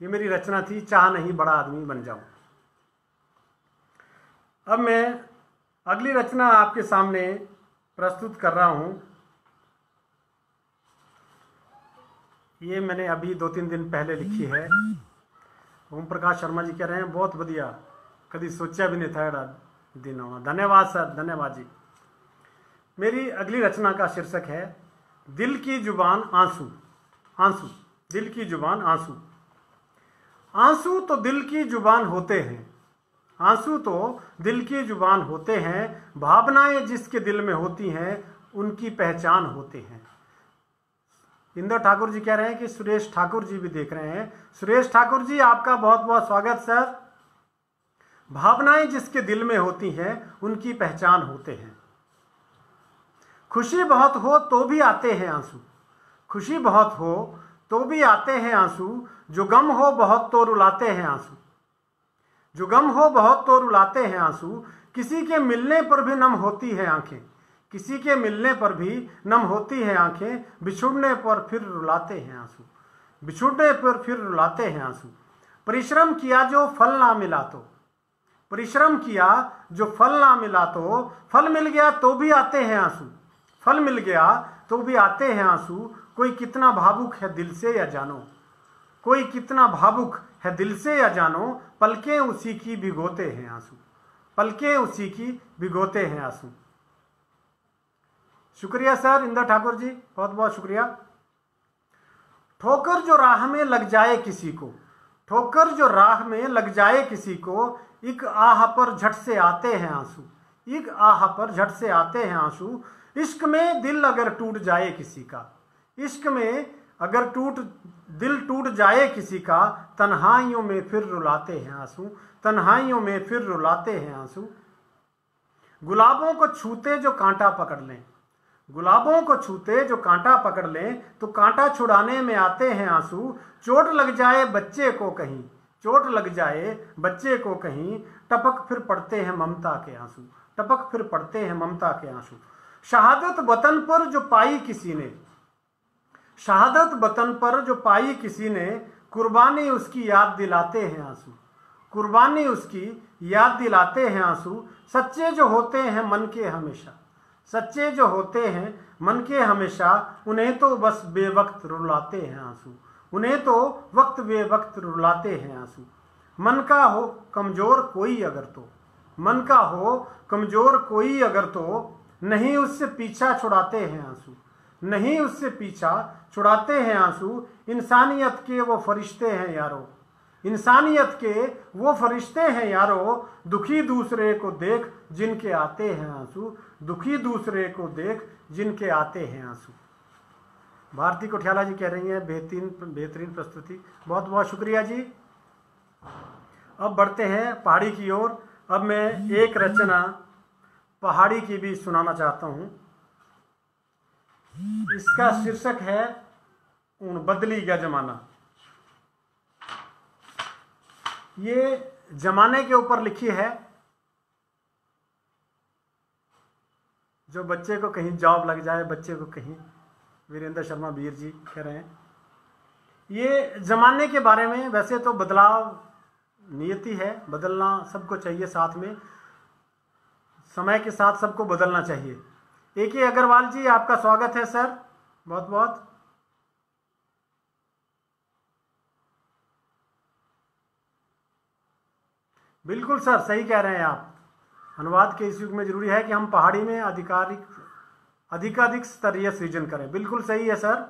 ये मेरी रचना थी, चाह नहीं बड़ा आदमी बन जाऊँ। अब मैं अगली रचना आपके सामने प्रस्तुत कर रहा हूँ। ये मैंने अभी दो तीन दिन पहले लिखी है। ओम प्रकाश शर्मा जी कह रहे हैं, बहुत बढ़िया। कभी सोचा भी नहीं था एड़ा दिन होना धन्यवाद सर, धन्यवाद जी। मेरी अगली रचना का शीर्षक है, दिल की ज़ुबान आँसू। आँसू, दिल की ज़ुबान आँसू। आँसू तो दिल की ज़ुबान होते हैं। आँसू तो दिल की ज़ुबान होते हैं। भावनाएँ जिसके दिल में होती हैं, उनकी पहचान होते हैं। इंदर ठाकुर जी कह रहे हैं कि सुरेश ठाकुर जी भी देख रहे हैं। सुरेश ठाकुर जी, आपका बहुत बहुत स्वागत, सर। भावनाएँ जिसके दिल में होती हैं, उनकी पहचान होते हैं। खुशी बहुत हो तो भी आते हैं आँसू। खुशी बहुत हो तो भी आते हैं आँसू। जो गम हो बहुत तो रुलाते हैं आँसू। जो गम हो बहुत तो रुलाते हैं आँसू। किसी के मिलने पर भी नम होती है आँखें। किसी के मिलने पर भी नम होती है आँखें। बिछुड़ने पर फिर रुलाते हैं आँसू। बिछुड़ने पर फिर रुलाते हैं आँसू। परिश्रम किया जो फल ना मिला तो। परिश्रम किया, जो फल ना मिला तो फल मिल गया तो भी आते हैं आँसू। फल मिल गया तो भी आते हैं आँसू। कोई कितना भावुक है दिल से या जानो? कोई कितना भावुक है दिल से या जानो? पलकें उसी की भिगोते हैं आँसू। पलकें उसी की भिगोते हैं आँसू। शुक्रिया सर, इंदर ठाकुर जी, बहुत बहुत शुक्रिया। ठोकर जो राह में लग जाए किसी को, ठोकर जो राह में लग जाए किसी को एक आह पर झट से आते हैं आँसू। एक आह पर झट से आते हैं आँसू। इश्क में दिल अगर टूट जाए किसी का, इश्क में अगर टूट, दिल टूट जाए किसी का, तन्हाइयों में फिर रुलाते हैं आँसू, तन्हाइयों में फिर रुलाते हैं आँसू। गुलाबों को छूते जो कांटा पकड़ लें, गुलाबों को छूते जो कांटा पकड़ लें तो कांटा छुड़ाने में आते हैं आँसू। चोट लग जाए बच्चे को कहीं चोट लग जाए, बच्चे को कहीं टपक फिर पड़ते हैं ममता के आँसू, टपक फिर पड़ते हैं ममता के आँसू। शहादत वतन पर जो पाई किसी ने, शहादत वतन पर जो पाई किसी ने, कुर्बानी उसकी याद दिलाते हैं आँसू। कुर्बानी उसकी याद दिलाते हैं आँसू, सच्चे जो होते हैं मन के हमेशा। सच्चे जो होते हैं मन के हमेशा, उन्हें तो बस बेवक्त रुलाते हैं आँसू। उन्हें तो वक्त बेवक्त रुलाते हैं आँसू। मन का हो कमज़ोर कोई अगर तो। मन का हो कमज़ोर कोई अगर तो नहीं उससे पीछा छुड़ाते हैं आँसू। नहीं उससे पीछा छुड़ाते हैं आँसू। इंसानियत के वो फरिश्ते हैं यारो। इंसानियत के वो फरिश्ते हैं यारो। दुखी दूसरे को देख जिनके आते हैं आँसू। दुखी दूसरे को देख जिनके आते हैं आँसू। भारती कोठियाला जी कह रही हैं, बेहतरीन बेहतरीन प्रस्तुति। बहुत बहुत शुक्रिया जी। अब बढ़ते हैं पहाड़ी की ओर। अब मैं एक रचना पहाड़ी की भी सुनाना चाहता हूँ। इसका शीर्षक है, उन बदली गया जमाना। ये जमाने के ऊपर लिखी है, जो बच्चे को कहीं जॉब लग जाए, बच्चे को कहीं वीरेंद्र शर्मा वीर जी कह रहे हैं। ये जमाने के बारे में वैसे तो बदलाव नियति है, बदलना सबको चाहिए साथ में। समय के साथ सबको बदलना चाहिए। ए के अग्रवाल जी, आपका स्वागत है सर। बहुत बहुत। बिल्कुल सर, सही कह रहे हैं आप। अनुवाद के इस युग में ज़रूरी है कि हम पहाड़ी में आधिकारिक अधिकाधिक स्तरीय सृजन करें। बिल्कुल सही है, सर।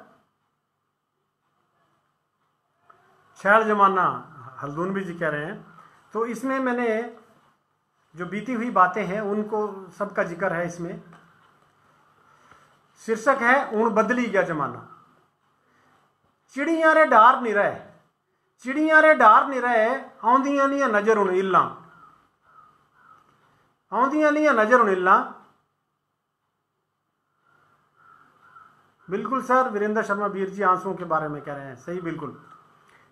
छैल जमाना हल्दूनबी जी कह रहे हैं। तो इसमें मैंने जो बीती हुई बातें हैं, उनको सबका ज़िक्र है इसमें। शीर्षक है ऊण बदली गया जमाना। चिड़िया रे डार नहीं रहे। चिड़िया रे डार नहीं रहे नहीं नज़र हूँ इला आउंदियाँ नहीं नज़र हूँ इला बिल्कुल सर, वीरेंद्र शर्मा वीर जी आंसुओं के बारे में कह रहे हैं। सही, बिल्कुल।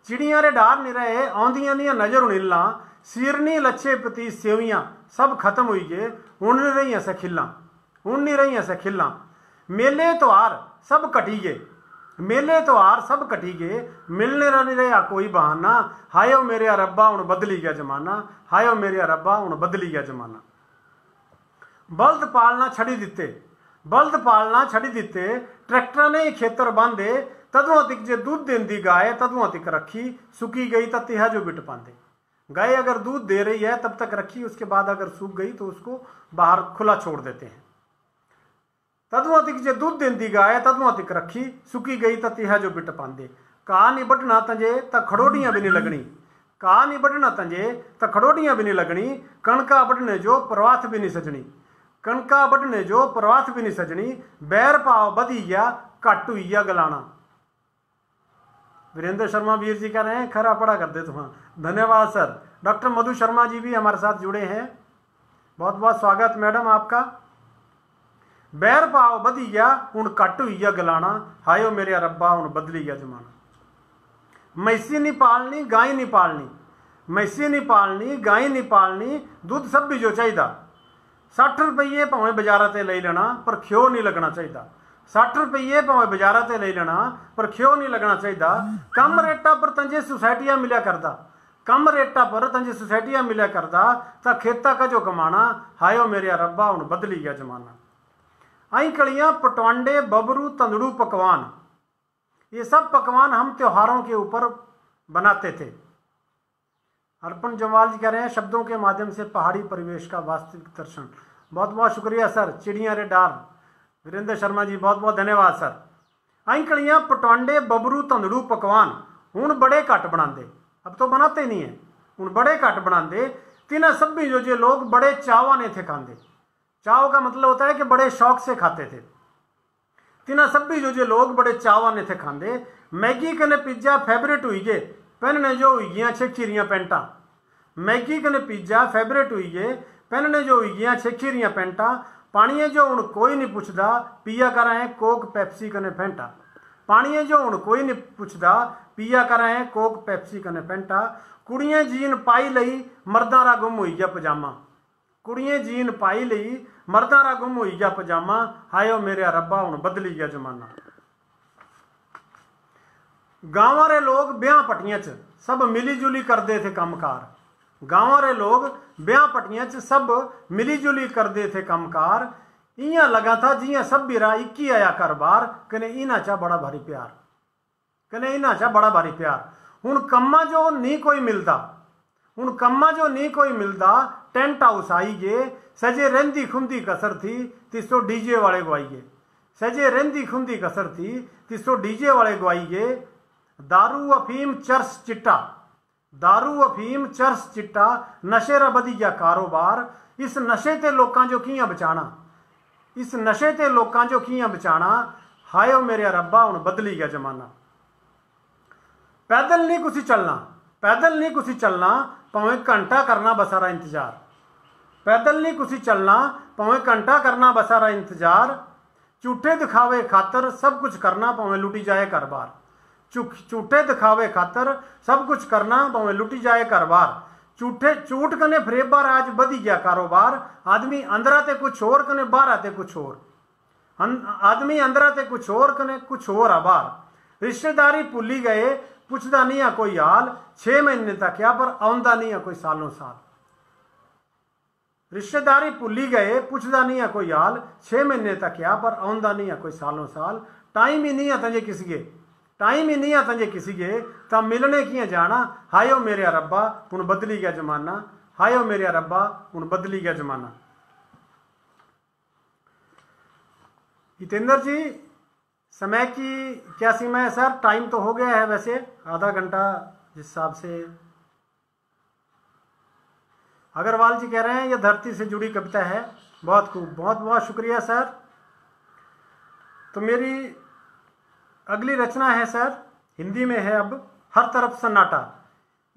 चिड़िया रे डार नहीं रहे आउंदियाँ नहीं, नज़र हूँ सिरनी लच्छे पति सेवियाँ, सब खत्म हुई गए। उन नहीं रही ऐसा खिला उन नहीं रही ऐसा खिला मेले त्योहार सब कटी गए। मेले त्योहार सब कटी गए। मिलने नहीं रहा कोई बहाना। हायो मेरे रब्बा हूँ बदली गया जमाना। हायो मेरे रब्बा हूँ बदली गया जमाना। बल्द पालना छड़ी दिते बल्द पालना छड़ी दिते ट्रैक्टर ने खेतर बांधे, तदुआ तिक जे दूध देंदी गाय, तदुआ तिक रखी, सुकी गई तो तिहा जो बिट पांदे। गाय अगर दूध दे रही है, तब तक रखी, उसके बाद अगर सूख गई तो उसको बाहर खुला छोड़ देते हैं। तदुआ तिक जे दूध देंदी गाय, तदुआ तिक रखी, सुकी गई तो तिहा जो बिट पांदे। कहा नहीं बटना तंजे त खड़ोडियाँ भी नहीं लगनी। कहा नहीं बटना तंजे त खड़ोडियाँ भी नहीं लगनी, कणका बटने जो प्रवाथ भी नहीं सजनी। कणका बटने जो प्रवाथ भी नहीं सजनी, बैर पाव बधी गया घट हुई गलाना। वीरेंद्र शर्मा वीर जी कह रहे हैं, खरा पड़ा कर दे तुम्हारा धन्यवाद, सर। डॉक्टर मधु शर्मा जी भी हमारे साथ जुड़े हैं। बहुत बहुत स्वागत मैडम आपका। बैर पाव बधी गया हूँ कट हुई गलाना। हायो मेरे रब्बा हूँ बदली गया जमाना। मैसी नहीं पालनी गाय नहीं पालनी। मैसी नहीं पालनी गाय नहीं पालनी, दुध सब भी जो चाहिए सठ रुपये भावे बाजारा ते ले लेना, पर ख्यो नहीं लगना चाहिए सठ रुपये भावे बाजारा ते ले लेना, पर ख्यो नहीं लगना चाहिए कम रेटा पर तंजे सोसाइटियाँ मिलिया करता कम रेटा पर तंजे सोसाइटियाँ मिलिया करता तो खेता का जो कमाना? हायो मेरे रब्बा हूँ बदली गया जमाना। आई कलियाँ पटवांडे, बबरू, तंदड़ू, पकवान। ये सब पकवान हम त्योहारों के ऊपर बनाते थे। अर्पण जमाल जी कह रहे हैं, शब्दों के माध्यम से पहाड़ी परिवेश का वास्तविक दर्शन। बहुत बहुत शुक्रिया, सर। चिड़िया रे डार। वीरेंद्र शर्मा जी बहुत बहुत धन्यवाद, सर। अंकड़ियाँ पटवांडे बबरू, तंदड़ू, पकवान। हूँ बड़े घट बनाते अब तो बनाते नहीं है। हूँ बड़े घट बनाते तिना सभी जो जो लोग बड़े चावा ने थे खाते चाव का मतलब होता है कि बड़े शौक से खाते थे। तिना सभी जो जो लोग बड़े चावा ने थे खाते मैगी कने पिज्जा फेवरेट हुई गए पहनने जो हुई गया छेखीरियाँ पेंटा। मैगी कने पिज्जा फेवरेट हुई गए पहनने जो हुई गया छेखीरियाँ पेंटा पानी जो हूँ कोई नहीं पुछदा, पिया कर है कोक पैप्सी कने फेंटा पानी जो हूँ कोई नहीं पुछदा, पिया कर है कोक पैप्सी कने फेंटा कुड़ियाँ जीन पाई लई, मर्दा रा गुम हुई गया पजामा। कुड़ियाँ जीन पाई लई, मर्दा रा गुम हुई गया पजामा। हायो मेरे रब्बा हूँ बदली गया जमाना। गाँव रे लोग ब्याह पटियाँ च, सब मिली जुली करते थे कामकार गाँव लोग ब्याह पटियाँ च सब मिली जुली करते थे कामकार। इया लगा था जिया सब बिरा इक्की आया कर बार कने इना चा बड़ा भारी प्यार। कने इना चा बड़ा भारी प्यार। हूँ कम्मा जो नहीं कोई मिलता हूँ कम्मा जो नहीं कोई मिलता टेंट हाउस आई गे, सजे रेंदी खुंदी कसर थी तिसो डीजे वाले गवाइए सजे रेंदी खुंदी कसर थी तिसो डीजे वाले गवाइए दारू अफीम चर्च चिट्टा। दारू अफीम चरस, चिट्टा, नशे रबदीया कारोबार। इस नशे ते लोकां जो कियाँ बचाना इस नशे ते लोकां जो कियाँ बचाना हायो मेरे रब्बा हूँ बदली गया जमाना। पैदल नहीं कुछ चलना, पैदल नहीं कुछ चलना भावें घंटा करना बसारा इंतज़ार। पैदल नहीं कुछ चलना भावें घंटा करना बसारा इंतज़ार। झूठे दिखावे खातर सब कुछ करना भावें लुटी जाए घर बार। झूठे दिखावे खातर सब कुछ करना भावें लुटी जाए घर बार झूठे झूठ कने फरेबा आज बधी गया कारोबार। आदमी अंदर आते कुछ और कने बाहर आते कुछ और। आदमी अंदर आते कुछ और कने कुछ और आ बाहर। रिश्तेदारी भुली गए, पुछदा नहीं है कोई हाल। छे महीने तक क्या पर आंदा नहीं है कोई सालों साल। रिश्तेदारी भुली गए, पुछदा नहीं है कोई हाल। छे महीने तक क्या पर आंदा नहीं है कोई सालों साल। टाइम ही नहीं है तंजे किसी के टाइम ही नहीं तंजे किसी के। तो मिलने किए जाना? हायो मेरे रब्बा हूँ बदली गया जमाना। हायो मेरे रब्बा हूँ बदली गया जमाना। जितेंद्र जी, समय की क्या सीमा है, सर? टाइम तो हो गया है वैसे, आधा घंटा जिस हिसाब से। अग्रवाल जी कह रहे हैं, यह धरती से जुड़ी कविता है। बहुत खूब, बहुत बहुत शुक्रिया, सर। तो मेरी अगली रचना है सर, हिंदी में है अब हर तरफ़ सन्नाटा।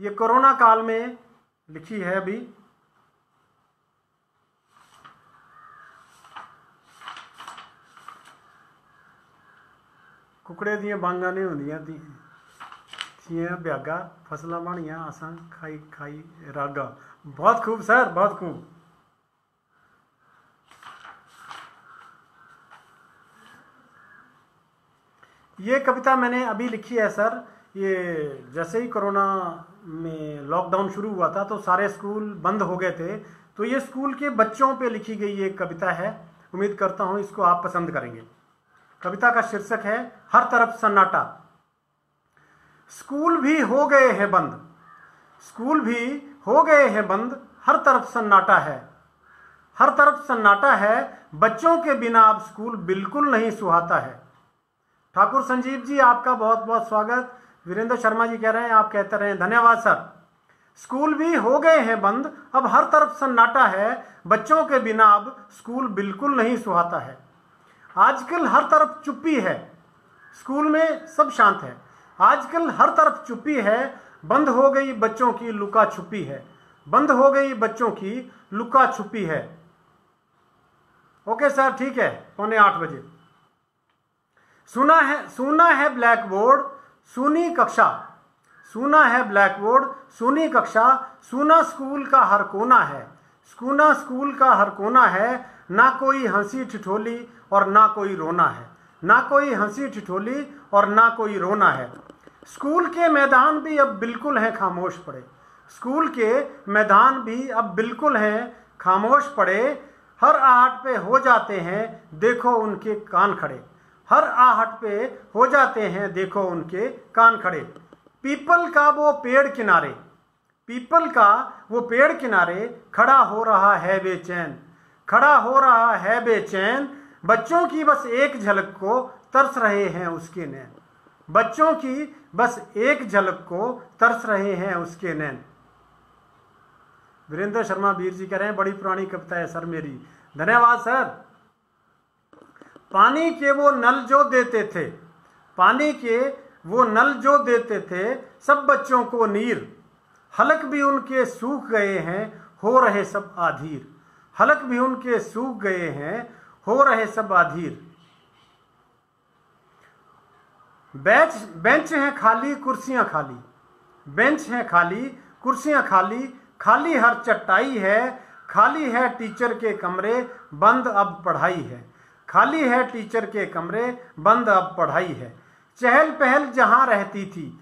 ये कोरोना काल में लिखी है अभी। कुकड़े दिया बांगा नहीं होंदियाँ थियाँ ब्यागा फसलां बनियाँ, असां खाई खाई रागा। बहुत खूब, सर, बहुत खूब। ये कविता मैंने अभी लिखी है, सर। ये जैसे ही कोरोना में लॉकडाउन शुरू हुआ था तो सारे स्कूल बंद हो गए थे। तो ये स्कूल के बच्चों पे लिखी गई ये कविता है। उम्मीद करता हूँ इसको आप पसंद करेंगे। कविता का शीर्षक है, हर तरफ़ सन्नाटा। स्कूल भी हो गए हैं बंद। स्कूल भी हो गए हैं बंद। हर तरफ़ सन्नाटा है। हर तरफ़ सन्नाटा है। बच्चों के बिना अब स्कूल बिल्कुल नहीं सुहाता है। ठाकुर संजीव जी, आपका बहुत बहुत स्वागत। वीरेंद्र शर्मा जी कह रहे हैं, आप कहते रहे धन्यवाद सर। स्कूल भी हो गए हैं बंद, अब हर तरफ़ सन्नाटा है, बच्चों के बिना अब स्कूल बिल्कुल नहीं सुहाता है। आजकल हर तरफ़ चुप्पी है, स्कूल में सब शांत है। आजकल हर तरफ़ चुप्पी है, बंद हो गई बच्चों की लुका छुपी है। बंद हो गई बच्चों की लुका छुपी है। ओके सर, ठीक है, पौने आठ बजे। सुना है सुना है ब्लैक बोर्ड सुनी कक्षा। सुना है ब्लैक बोर्ड सुनी कक्षा। सुना स्कूल का हर कोना है। सुना स्कूल का हर कोना है, ना कोई हँसी ठिठोली और ना कोई रोना है। ना कोई हँसी ठिठोली और ना कोई रोना है। स्कूल के मैदान भी अब बिल्कुल हैं, खामोश पड़े। स्कूल के मैदान भी अब बिल्कुल हैं, खामोश पड़े। हर आहट पे हो जाते हैं, देखो उनके कान खड़े। हर आहट पे हो जाते हैं, देखो उनके कान खड़े। पीपल का वो पेड़ किनारे, पीपल का वो पेड़ किनारे खड़ा हो रहा है बेचैन। खड़ा हो रहा है बेचैन, बच्चों की बस एक झलक को तरस रहे हैं उसके नैन। बच्चों की बस एक झलक को तरस रहे हैं उसके नैन। वीरेंद्र शर्मा, वीर जी कह रहे हैं, बड़ी पुरानी कविता है सर मेरी। धन्यवाद, सर। पानी के वो नल जो देते थे, पानी के वो नल जो देते थे, सब बच्चों को नीर। हलक भी उनके सूख गए हैं, हो रहे सब आधीर। हलक भी उनके सूख गए हैं, हो रहे सब आधीर। बेंच बेंच हैं खाली, कुर्सियाँ खाली। बेंच हैं खाली, कुर्सियाँ खाली। खाली हर चटाई है, खाली है टीचर के कमरे, बंद अब पढ़ाई है। खाली है टीचर के कमरे, बंद अब पढ़ाई है। चहल पहल जहाँ रहती थी,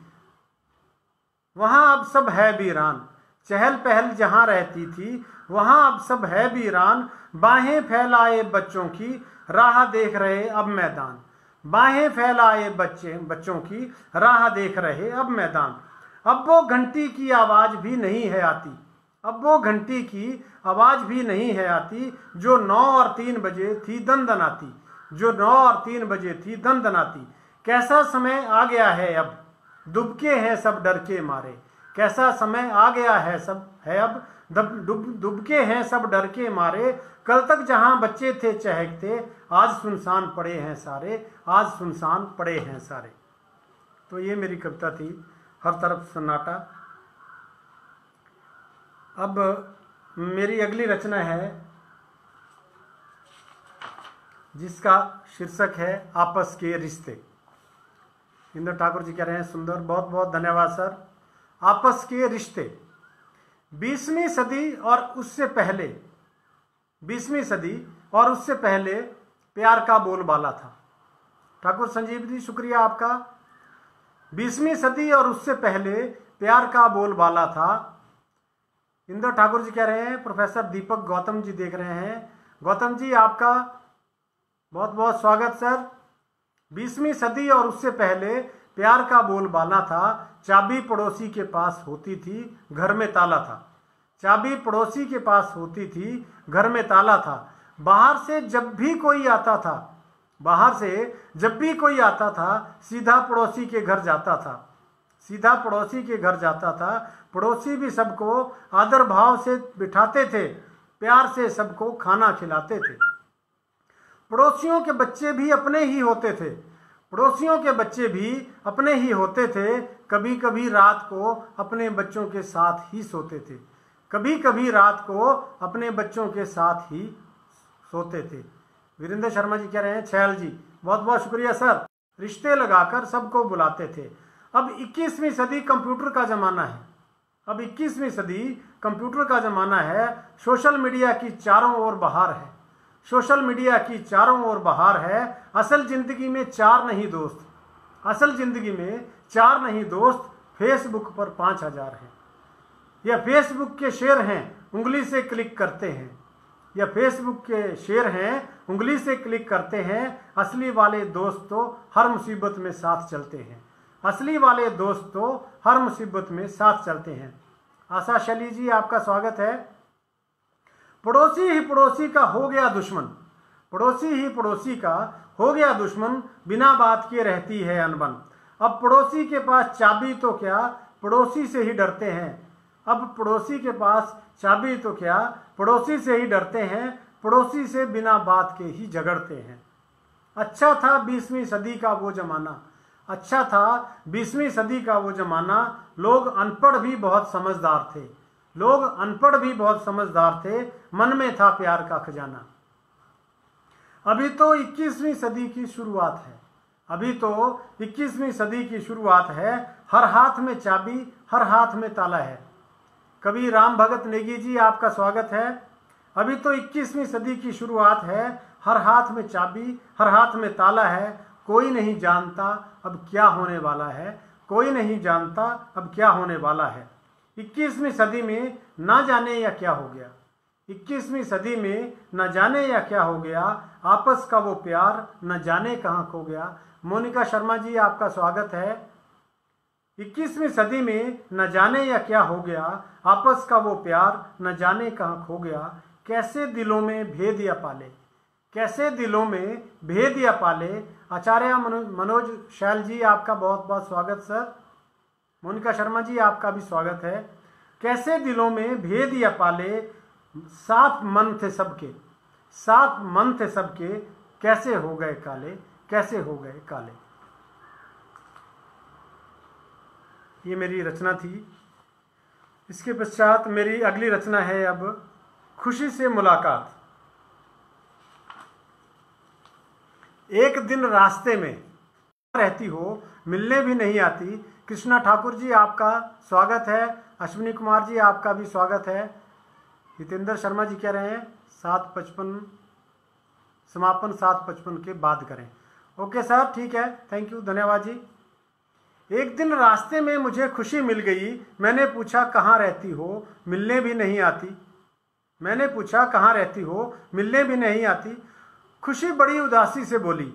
वहाँ अब सब है वीरान। चहल पहल जहाँ रहती थी, वहाँ अब सब है वीरान। बाहें फैलाए बच्चों की, राह देख रहे अब मैदान। बाहें फैलाए बच्चे, बच्चों की, राह देख रहे अब मैदान। अब वो घंटी की आवाज़ भी नहीं है आती। अब वो घंटी की आवाज़ भी नहीं है आती, जो नौ और तीन बजे थी दन दन आती, जो नौ और तीन बजे थी दन दन आती। कैसा समय आ गया है अब? दुबके हैं सब डर के मारे। कैसा समय आ गया है सब, है अब? दब डुबके हैं सब डर के मारे। कल तक जहाँ बच्चे थे चहकते, आज सुनसान पड़े हैं सारे, आज सुनसान पड़े हैं सारे। तो ये मेरी कविता थी, हर तरफ़ सन्नाटा। अब मेरी अगली रचना है, जिसका शीर्षक है आपस के रिश्ते। इंद्र ठाकुर जी कह रहे हैं, सुंदर बहुत बहुत धन्यवाद, सर। आपस के रिश्ते। बीसवीं सदी और उससे पहले, बीसवीं सदी और उससे पहले प्यार का बोलबाला था। ठाकुर संजीव जी, शुक्रिया आपका। बीसवीं सदी और उससे पहले प्यार का बोलबाला था। इंद्र ठाकुर जी कह रहे हैं, प्रोफेसर दीपक गौतम जी देख रहे हैं। गौतम जी, आपका बहुत बहुत स्वागत, सर। बीसवीं सदी और उससे पहले प्यार का बोलबाला था, चाबी पड़ोसी के पास होती थी, घर में ताला था। चाबी पड़ोसी के पास होती थी, घर में ताला था। बाहर से जब भी कोई आता था, बाहर से जब भी कोई आता था, सीधा पड़ोसी के घर जाता था। सीधा पड़ोसी के घर जाता था। पड़ोसी भी सबको आदर भाव से बिठाते थे, प्यार से सबको खाना खिलाते थे। पड़ोसियों के बच्चे भी अपने ही होते थे। पड़ोसियों के बच्चे भी अपने ही होते थे। कभी कभी रात को अपने बच्चों के साथ ही सोते थे। कभी कभी रात को अपने बच्चों के साथ ही सोते थे। वीरेंद्र शर्मा जी कह रहे हैं, छैल जी बहुत बहुत शुक्रिया, सर। रिश्ते लगाकर सबको बुलाते थे। अब 21वीं सदी कंप्यूटर का ज़माना है। अब 21वीं सदी कंप्यूटर का ज़माना है। सोशल मीडिया की चारों ओर बहार है। सोशल मीडिया की चारों ओर बहार है। असल ज़िंदगी में चार नहीं दोस्त। असल ज़िंदगी में चार नहीं दोस्त फेसबुक पर पाँच हज़ार हैं। या फेसबुक के शेयर हैं, उंगली से क्लिक करते हैं। या फेसबुक के शेयर हैं, उंगली से क्लिक करते हैं। असली वाले दोस्त तो हर मुसीबत में साथ चलते हैं। असली वाले दोस्त तो हर मुसीबत में साथ चलते हैं। आशा शैली जी, आपका स्वागत है। पड़ोसी ही पड़ोसी का हो गया दुश्मन। पड़ोसी ही पड़ोसी का हो गया दुश्मन, बिना बात के रहती है अनबन। अब पड़ोसी के पास चाबी तो क्या, पड़ोसी से ही डरते हैं। अब पड़ोसी के पास चाबी तो क्या, पड़ोसी से ही डरते हैं, पड़ोसी से बिना बात के ही झगड़ते हैं। अच्छा था बीसवीं सदी का वो जमाना। अच्छा था, बीसवीं सदी का वो जमाना, लोग अनपढ़ भी बहुत समझदार थे। लोग अनपढ़ भी बहुत समझदार थे, मन में था प्यार का खजाना। अभी तो 21वीं सदी की शुरुआत है। अभी तो 21वीं सदी की शुरुआत है। हर हाथ में चाबी, हर हाथ में ताला है। कवि राम भगत नेगी जी, आपका स्वागत है। अभी तो 21वीं सदी की शुरुआत है। हर हाथ में चाबी, हर हाथ में ताला है। कोई नहीं जानता अब क्या होने वाला है, कोई नहीं जानता अब क्या होने वाला है। 21वीं सदी में ना जाने या क्या हो गया? 21वीं सदी में न जाने या क्या हो गया? आपस का वो प्यार न जाने कहाँ खो गया? मोनिका शर्मा जी, आपका स्वागत है। इक्कीसवीं सदी में न जाने या क्या हो गया? आपस का वो प्यार न जाने कहाँ खो गया? कैसे दिलों में भेद या पाले? कैसे दिलों में भेद या पाले? आचार्य मनोज शैल जी, आपका बहुत बहुत स्वागत, सर। मोनिका शर्मा जी, आपका भी स्वागत है। कैसे दिलों में भेद या पाले? साफ़ मन थे सबके। साफ़ मन थे सबके। कैसे हो गए काले? कैसे हो गए काले? ये मेरी रचना थी। इसके पश्चात मेरी अगली रचना है अब खुशी से मुलाकात। एक दिन रास्ते में रहती हो, मिलने भी नहीं आती। कृष्णा ठाकुर जी, आपका स्वागत है। अश्विनी कुमार जी, आपका भी स्वागत है। हितेंद्र शर्मा जी कह रहे हैं, सात पचपन, समापन सात पचपन के बाद करें। ओके सर, ठीक है। थैंक यू धन्यवाद जी। एक दिन रास्ते में मुझे खुशी मिल गई। मैंने पूछा, कहाँ रहती हो? मिलने भी नहीं आती। मैंने पूछा, कहाँ रहती हो? मिलने भी नहीं आती। खुशी बड़ी उदासी से बोली।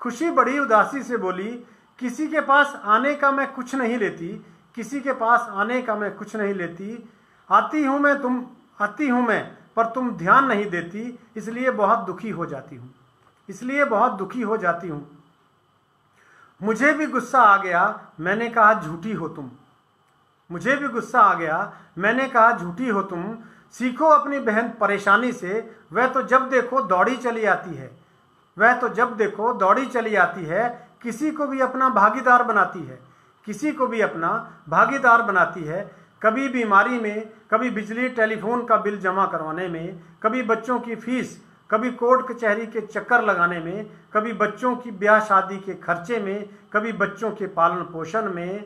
खुशी बड़ी उदासी से बोली, किसी के पास आने का मैं कुछ नहीं लेती, किसी के पास आने का मैं कुछ नहीं लेती। आती हूँ मैं तुम, आती हूँ मैं, पर तुम ध्यान नहीं देती, इसलिए बहुत दुखी हो जाती हूँ। इसलिए बहुत दुखी हो जाती हूँ। मुझे भी गुस्सा आ गया, मैंने कहा झूठी हो तुम। मुझे भी गुस्सा आ गया, मैंने कहा झूठी हो तुम सीखो अपनी बहन परेशानी से, वह तो जब देखो दौड़ी चली आती है। वह तो जब देखो दौड़ी चली आती है, किसी को भी अपना भागीदार बनाती है। किसी को भी अपना भागीदार बनाती है। कभी बीमारी में, कभी बिजली, टेलीफोन का बिल जमा करवाने में, कभी बच्चों की फ़ीस, कभी कोर्ट कचहरी के चक्कर लगाने में, कभी बच्चों की ब्याह शादी के खर्चे में, कभी बच्चों के पालन पोषण में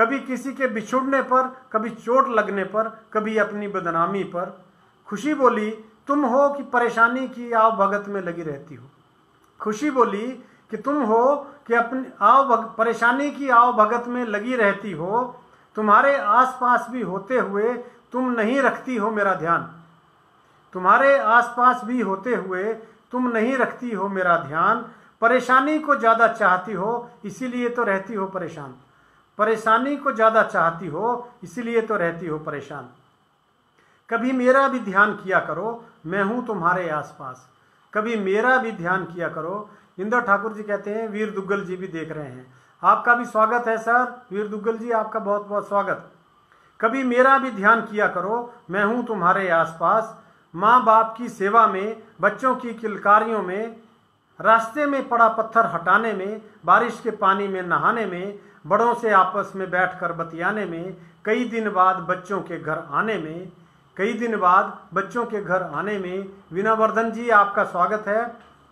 कभी किसी के बिछुड़ने पर, कभी चोट लगने पर, कभी अपनी बदनामी पर। खुशी बोली, तुम हो कि परेशानी की आव भगत में लगी रहती हो। खुशी बोली कि तुम हो कि अपनी आव परेशानी की आव भगत में लगी रहती हो। तुम्हारे आसपास भी होते हुए तुम नहीं रखती हो मेरा ध्यान। तुम्हारे आसपास भी होते हुए तुम नहीं रखती हो मेरा ध्यान। परेशानी को ज़्यादा चाहती हो, इसीलिए तो रहती हो परेशान। परेशानी को ज़्यादा चाहती हो, इसीलिए तो रहती हो परेशान। कभी मेरा भी ध्यान किया करो, मैं हूँ तुम्हारे आसपास। कभी मेरा भी ध्यान किया करो। इंदर ठाकुर जी कहते हैं, वीर दुग्गल जी भी देख रहे हैं। आपका भी स्वागत है, सर। वीर दुग्गल जी, आपका बहुत बहुत स्वागत। कभी मेरा भी ध्यान किया करो, मैं हूँ तुम्हारे आसपास। माँ बाप की सेवा में, बच्चों की किलकारियों में, रास्ते में पड़ा पत्थर हटाने में, बारिश के पानी में नहाने में बड़ों से आपस में बैठकर बतियाने में, कई दिन बाद बच्चों के घर आने में, कई दिन बाद बच्चों के घर आने में। विनावर्धन जी, आपका स्वागत है।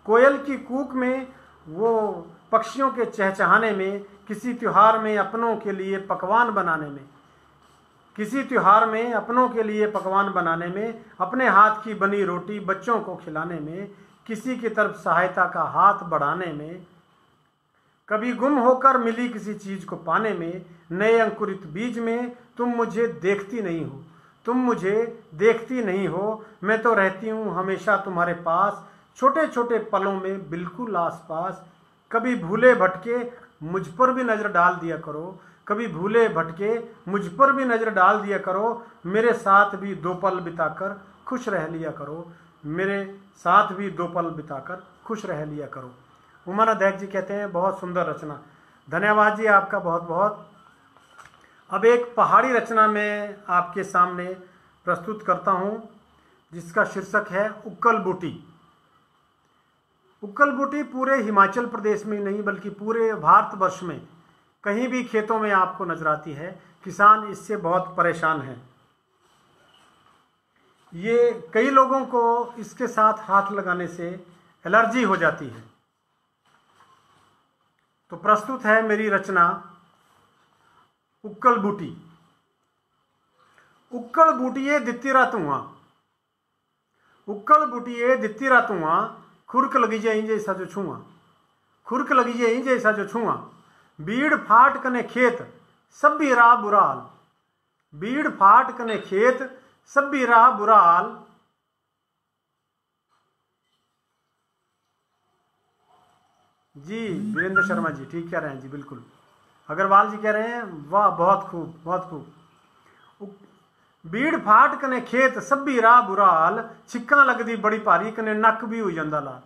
कोयल की कूक में, वो पक्षियों के चहचहाने में, किसी त्यौहार में अपनों के लिए पकवान बनाने में, किसी त्यौहार में अपनों के लिए पकवान बनाने में, अपने हाथ की बनी रोटी बच्चों को खिलाने में, किसी की तरफ़ सहायता का हाथ बढ़ाने में कभी गुम होकर मिली किसी चीज़ को पाने में, नए अंकुरित बीज में, तुम मुझे देखती नहीं हो। तुम मुझे देखती नहीं हो। मैं तो रहती हूँ हमेशा तुम्हारे पास। छोटे छोटे पलों में बिल्कुल आसपास। कभी भूले भटके मुझ पर भी नज़र डाल दिया करो। कभी भूले भटके मुझ पर भी नज़र डाल दिया करो। मेरे साथ भी दो पल बिताकर खुश रह लिया करो। मेरे साथ भी दो पल बिताकर खुश रह लिया करो। उमर अध्यक्ष जी कहते हैं, बहुत सुंदर रचना। धन्यवाद जी आपका बहुत बहुत। अब एक पहाड़ी रचना में आपके सामने प्रस्तुत करता हूँ, जिसका शीर्षक है उक्कल बूटी। उक्कल बूटी पूरे हिमाचल प्रदेश में नहीं, बल्कि पूरे भारतवर्ष में, कहीं भी खेतों में आपको नज़र आती है। किसान इससे बहुत परेशान हैं। ये कई लोगों को इसके साथ हाथ लगाने से एलर्जी हो जाती है। तो प्रस्तुत है मेरी रचना उक्कल बूटी। उक्कल बूटिए दित्ती रातुआ। उक्कल बूटिए दित्ती रातुआ, खुरक लगी जाए जैसा जो छुआ। खुरक लगी जाए जैसा जो छुआ। बीड़ फाट कने खेत सभी राह बुराल। बीड़ फाट कने खेत सभी राह बुराल। जी वीरेंद्र शर्मा जी ठीक कह रहे हैं जी बिल्कुल अग्रवाल जी कह रहे हैं वाह बहुत खूब बहुत खूब बीड़ फाट कने खेत सभी राह बुराल छिक्का लगती बड़ी भारी कने नक भी हो जाता लाल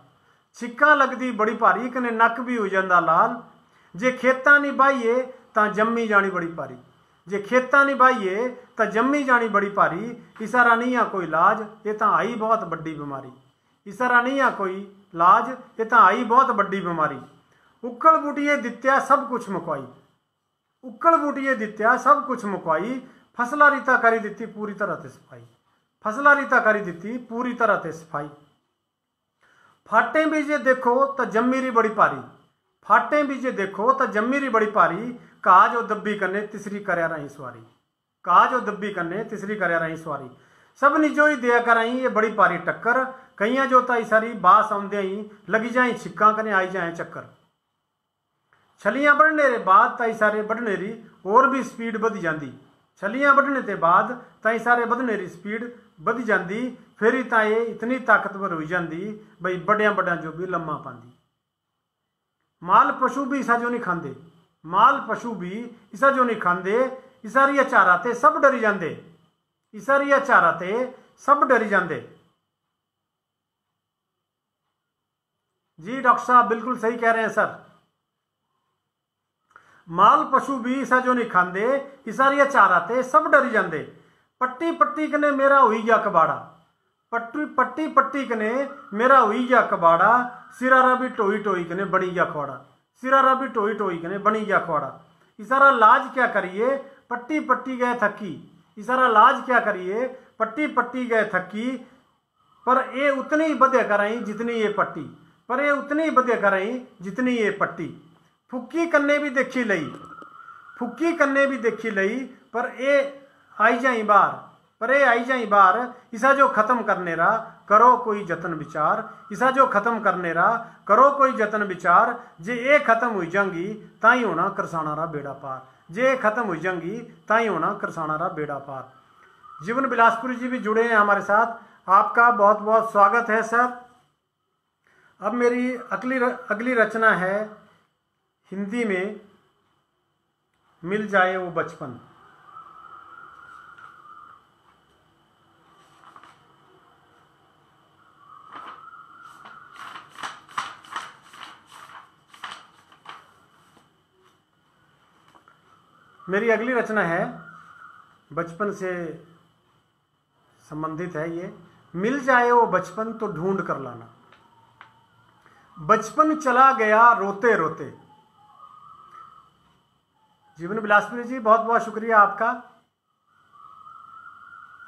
छिक्का लगती बड़ी भारी कने नक भी हो जाता लाल ਜੇ ਖੇਤਾਂ ਨਹੀਂ ਬਾਈਏ ਤਾਂ ਜੰਮੀ ਜਾਣੀ ਬੜੀ ਭਾਰੀ ਜੇ ਖੇਤਾਂ ਨਹੀਂ ਬਾਈਏ ਤਾਂ ਜੰਮੀ ਜਾਣੀ ਬੜੀ ਭਾਰੀ ਇਸਾਰਾ ਨਹੀਂ ਆ ਕੋਈ ਇਲਾਜ ਇਹ ਤਾਂ ਆਈ ਬਹੁਤ ਵੱਡੀ ਬਿਮਾਰੀ ਇਸਾਰਾ ਨਹੀਂ ਆ ਕੋਈ ਲਾਜ ਇਹ ਤਾਂ ਆਈ ਬਹੁਤ ਵੱਡੀ ਬਿਮਾਰੀ ਉਕਲ ਬੂਟੀਏ ਦਿੱਤਿਆ ਸਭ ਕੁਝ ਮੁਕਾਈ ਉਕਲ ਬੂਟੀਏ ਦਿੱਤਿਆ ਸਭ ਕੁਝ ਮੁਕਾਈ ਫਸਲਾ ਰੀਤਾ ਕਰੀ ਦਿੱਤੀ ਪੂਰੀ ਤਰ੍ਹਾਂ ਤੇ ਸਫਾਈ ਫਸਲਾ ਰੀਤਾ ਕਰੀ ਦਿੱਤੀ ਪੂਰੀ ਤਰ੍ਹਾਂ ਤੇ ਸਫਾਈ ਫਾਟੇ ਵੀ ਜੇ ਦੇਖੋ ਤਾਂ ਜੰਮੀ ਰੀ ਬੜੀ ਭਾਰੀ ਫਾਟੇ ਵੀ ਜੇ ਦੇਖੋ ਤਾਂ ਜੰਮੀ ਰੀ ਬੜੀ ਭਾਰੀ ਕਾਜ ਉਹ ਦੱਬੀ ਕੰਨੇ ਤਿਸਰੀ ਕਰਿਆ ਰਹੀ ਸਵਾਰੀ ਕਾਜ ਉਹ ਦੱਬੀ ਕੰਨੇ ਤਿਸਰੀ ਕਰਿਆ ਰਹੀ ਸਵਾਰੀ ਸਭ ਨਿਜੋਈ ਦਿਆ ਕਰਾਈ ਇਹ ਬੜੀ ਭਾਰੀ ਟੱਕਰ कईया जो ताई सारी बास आउंदे ही लगी जाए छिक्का कने आई जाए चक्कर छलियाँ बढ़ने रे बाद ताई सारे बढ़ने री और भी स्पीड बढ़ जाती छलियाँ बढ़ने के बाद ताई सारे बढ़ने री स्पीड बढ़ जाती फिर ही ताए इतनी ताकतवर हो जाती बई बड़िया बड़ा जो भी लम्मा पाती माल पशु भी इसा जो नहीं खाते माल पशु भी इसा जो नहीं खाते इसारिया चारा ते सब डरी जाते इसारिया चारा ते सब डरी जाते जी, डॉक्टर साहब, बिल्कुल सही कह रहे हैं, सर। माल पशु भी इसा जो नहीं खांदे, इसारिया चार आते, सब डरी जाते पट्टी पट्टी कने मेरा हुई गया कबाड़ा। पट्टी पट्टी पट्टी कने मेरा हुई गया कबाड़ा, सिरारा भी टोई टोई कने बनी गया खवाड़ा सिरारा भी टोई टोई कने बनी गया खवाड़ा इसारा लाज क्या करिए? पट्टी पट्टी गए थकी। इसारा लाज क्या करिए? पट्टी पट्टी गए थकी। पर ये उतनी ही बध्य कराई जितनी ये पट्टी। पर ये उतनी ही बध्य कराई जितनी ये पट्टी। फुक्की कन्ने भी देखी लई। फुक्की कन्ने भी देखी लई, पर ये आई जाई बार, पर ये आई जाई बार, इसा जो खत्म करने रा, करो कोई जतन विचार। इसा जो खत्म करने रा, करो कोई जतन विचार। जे ये खत्म हुई जांगी, ताई होना करसाना रा बेड़ा पार। जे खत्म हुई जांगी, ताई होना करसाना रा बेड़ा पार। जीवन बिलासपुरी जी भी जुड़े हैं हमारे साथ। आपका बहुत बहुत स्वागत है, सर। अब मेरी अगली अगली रचना है हिंदी में मिल जाए वो बचपन। मेरी अगली रचना है, बचपन से संबंधित है ये, मिल जाए वो बचपन तो ढूंढ कर लाना। बचपन चला गया रोते रोते जीवन बिलासपुरी जी बहुत बहुत शुक्रिया आपका।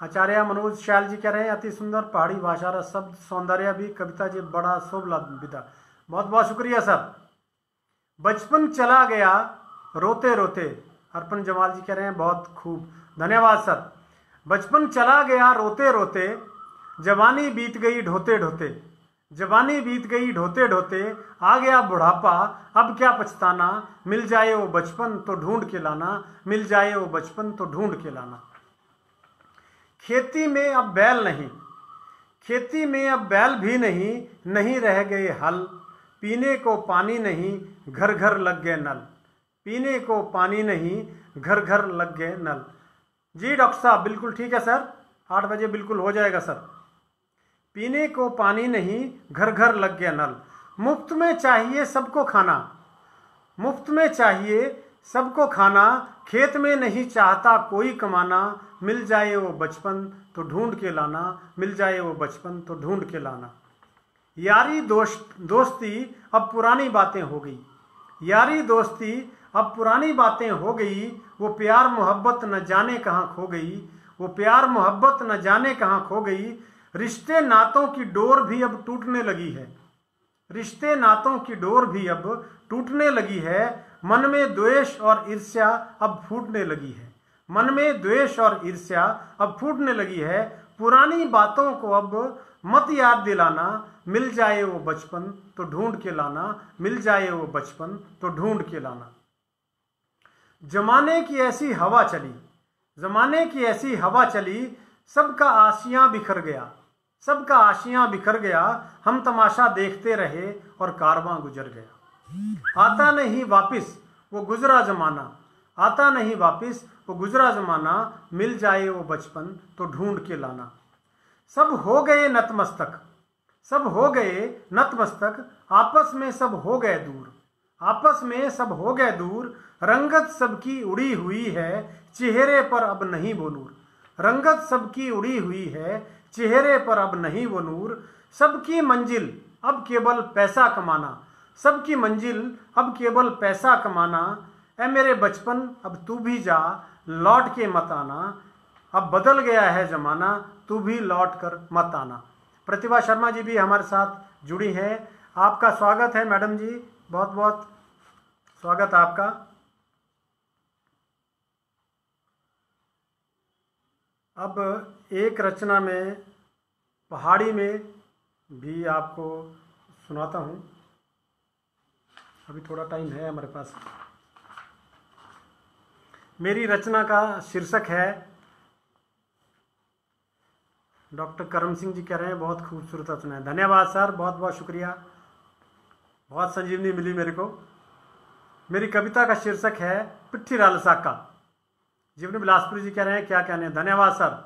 आचार्य मनोज श्याल जी कह रहे हैं, अति सुंदर पहाड़ी भाषा र शब्द सौंदर्य भी, कविता जी, बड़ा शुभ विदा बहुत बहुत शुक्रिया, सर। बचपन चला गया रोते रोते अर्पण जमाल जी कह रहे हैं, बहुत खूब। धन्यवाद, सर। बचपन चला गया रोते रोते जवानी बीत गई ढोते ढोते जवानी बीत गई ढोते ढोते आ गया बुढ़ापा, अब क्या पछताना? मिल जाए वो बचपन तो ढूंढ के लाना, मिल जाए वो बचपन तो ढूंढ के लाना। खेती में अब बैल नहीं, खेती में अब बैल भी नहीं नहीं रह गए हल। पीने को पानी नहीं घर घर लग गए नल। पीने को पानी नहीं घर घर लग गए नल। जी डॉक्टर साहब, बिल्कुल ठीक है सर? आठ बजे बिल्कुल हो जाएगा सर। पीने को पानी नहीं घर घर लग गया नल। मुफ़्त में चाहिए सबको खाना। मुफ़्त में चाहिए सबको खाना, खेत में नहीं चाहता कोई कमाना, मिल जाए वो बचपन तो ढूंढ के लाना, मिल जाए वो बचपन तो ढूंढ के लाना। यारी दोस्त, दोस्ती अब पुरानी बातें हो गई। यारी दोस्ती अब पुरानी बातें हो गई, वो प्यार मोहब्बत न जाने कहाँ खो गई, वो प्यार मोहब्बत न जाने कहाँ खो गई रिश्ते नातों की डोर भी अब टूटने लगी है। रिश्ते नातों की डोर भी अब टूटने लगी है। मन में द्वेष और ईर्ष्या अब फूटने लगी है। मन में द्वेष और ईर्ष्या अब फूटने लगी है। पुरानी बातों को अब मत याद दिलाना। मिल जाए वो बचपन तो ढूंढ के लाना। मिल जाए वो बचपन तो ढूंढ के लाना। जमाने की ऐसी हवा चली, जमाने की ऐसी हवा चली, सबका आशियाँ बिखर गया। सबका आशियाँ बिखर गया, हम तमाशा देखते रहे और कारवां गुजर गया। आता नहीं वापिस, वो गुजरा जमाना। आता नहीं वापिस, वो गुजरा जमाना। मिल जाए वो बचपन तो ढूंढ के लाना। सब हो गए नतमस्तक। सब हो गए नतमस्तक। आपस में सब हो गए दूर। आपस में सब हो गए दूर। रंगत सबकी उड़ी हुई है। चेहरे पर अब नहीं नूर। रंगत सबकी उड़ी हुई है, चेहरे पर अब नहीं वो नूर। सबकी मंजिल, अब केवल पैसा कमाना। सबकी मंजिल, अब केवल पैसा कमाना। ए मेरे बचपन, अब तू भी जा, लौट के मत आना। अब बदल गया है जमाना, तू भी लौट कर मत आना। प्रतिभा शर्मा जी भी हमारे साथ जुड़ी हैं। आपका स्वागत है मैडम जी। बहुत बहुत स्वागत आपका। अब एक रचना में, पहाड़ी में भी आपको सुनाता हूँ। अभी थोड़ा टाइम है हमारे पास। मेरी रचना का शीर्षक है, डॉक्टर करम सिंह जी कह रहे हैं, बहुत खूबसूरत रचना है। धन्यवाद सर बहुत बहुत शुक्रिया। बहुत संजीवनी मिली मेरे को। मेरी कविता का शीर्षक है, पिट्ठी राल साका जीवन बिलासपुरी जी कह रहे हैं क्या कहने धन्यवाद सर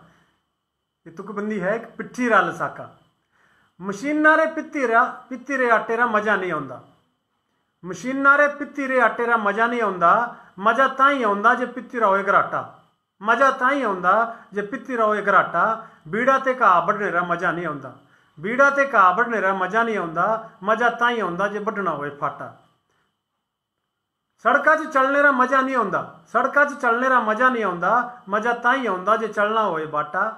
ये तुकबंदी है पिट्ठी राल साका मशीना रे पित्ती रा पित्ती रे आटे रा मजा नहीं आता ਮਸ਼ੀਨਾਂ ਰੇ ਪਿੱਤੀ ਰੇ ਆਟੇ ਦਾ ਮਜ਼ਾ ਨਹੀਂ ਆਉਂਦਾ ਮਜ਼ਾ ਤਾਂ ਹੀ ਆਉਂਦਾ ਜੇ ਪਿੱਤੀ ਰੋਏ ਘਰਾਟਾ ਮਜ਼ਾ ਤਾਂ ਹੀ ਆਉਂਦਾ ਜੇ ਪਿੱਤੀ ਰੋਏ ਘਰਾਟਾ ਬੀੜਾ ਤੇ ਘਾਹ ਵੱਢਣੇ ਦਾ ਮਜ਼ਾ ਨਹੀਂ ਆਉਂਦਾ ਬੀੜਾ ਤੇ ਘਾਹ ਵੱਢਣੇ ਦਾ ਮਜ਼ਾ ਨਹੀਂ ਆਉਂਦਾ ਮਜ਼ਾ ਤਾਂ ਹੀ ਆਉਂਦਾ ਜੇ ਵੱਢਣਾ ਹੋਏ ਫਾਟਾ ਸੜਕਾਂ 'ਚ ਚੱਲਣੇ ਦਾ ਮਜ਼ਾ ਨਹੀਂ ਆਉਂਦਾ ਸੜਕਾਂ 'ਚ ਚੱਲਣੇ ਦਾ ਮਜ਼ਾ ਨਹੀਂ ਆਉਂਦਾ ਮਜ਼ਾ ਤਾਂ ਹੀ ਆਉਂਦਾ ਜੇ ਚੱਲਣਾ ਹੋਏ ਬਾਟਾ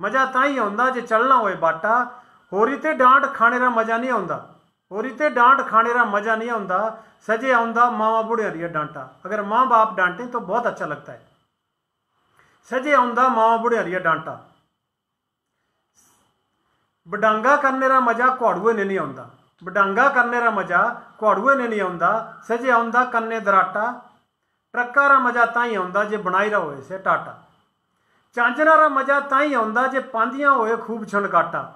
ਮਜ਼ਾ ਤਾਂ ਹੀ ਆਉਂਦਾ ਜੇ ਚੱਲਣਾ ਹੋਏ ਬਾਟਾ ਹੋਰੀ ਤੇ ਡਾਂਟ ਖਾਣੇ ਦਾ ਮਜ਼ਾ ਨਹੀਂ ਆਉਂਦਾ ਹੋਰੀ ਤੇ ਡਾਂਟ ਖਾਣੇ ਦਾ ਮਜ਼ਾ नहीं आਉਂਦਾ सजे आਉਂਦਾ ਮਾਵਾ ਬੁੜਿਆ ਦੀਆਂ ਡਾਂਟਾ ਅਗਰ ਮਾਂ-ਬਾਪ ਡਾਂਟੇ तो बहुत अच्छा लगता है सजे ਆਉਂਦਾ ਮਾਵਾ ਬੁੜਿਆ ਦੀਆਂ ਡਾਂਟਾ ਬਡਾਂਗਾ करने ਦਾ ਮਜ਼ਾ ਘੋੜੂਏ ਨੇ ਨਹੀਂ ਆਉਂਦਾ ਬਡਾਂਗਾ ਕਰਨੇ ਦਾ ਮਜ਼ਾ ਘੋੜੂਏ ਨੇ ਨਹੀਂ ਆਉਂਦਾ ਸਜੇ ਆਉਂਦਾ ਕੰਨੇ ਦਰਾਟਾ ਟਰੱਕਾਂ ਦਾ ਮਜ਼ਾ ਤਾਂ ਹੀ ਆਉਂਦਾ ਜੇ ਬਣਾਈ ਰਾ ਹੋਏ ਸੇ ਟਾਟਾ ਚਾਂਜਰਾ ਦਾ ਮਜ਼ਾ ਤਾਂ ਹੀ ਆਉਂਦਾ ਜੇ ਪਾਂਦੀਆਂ ਹੋਏ ਖੂਬ ਛਣਕਾਟਾ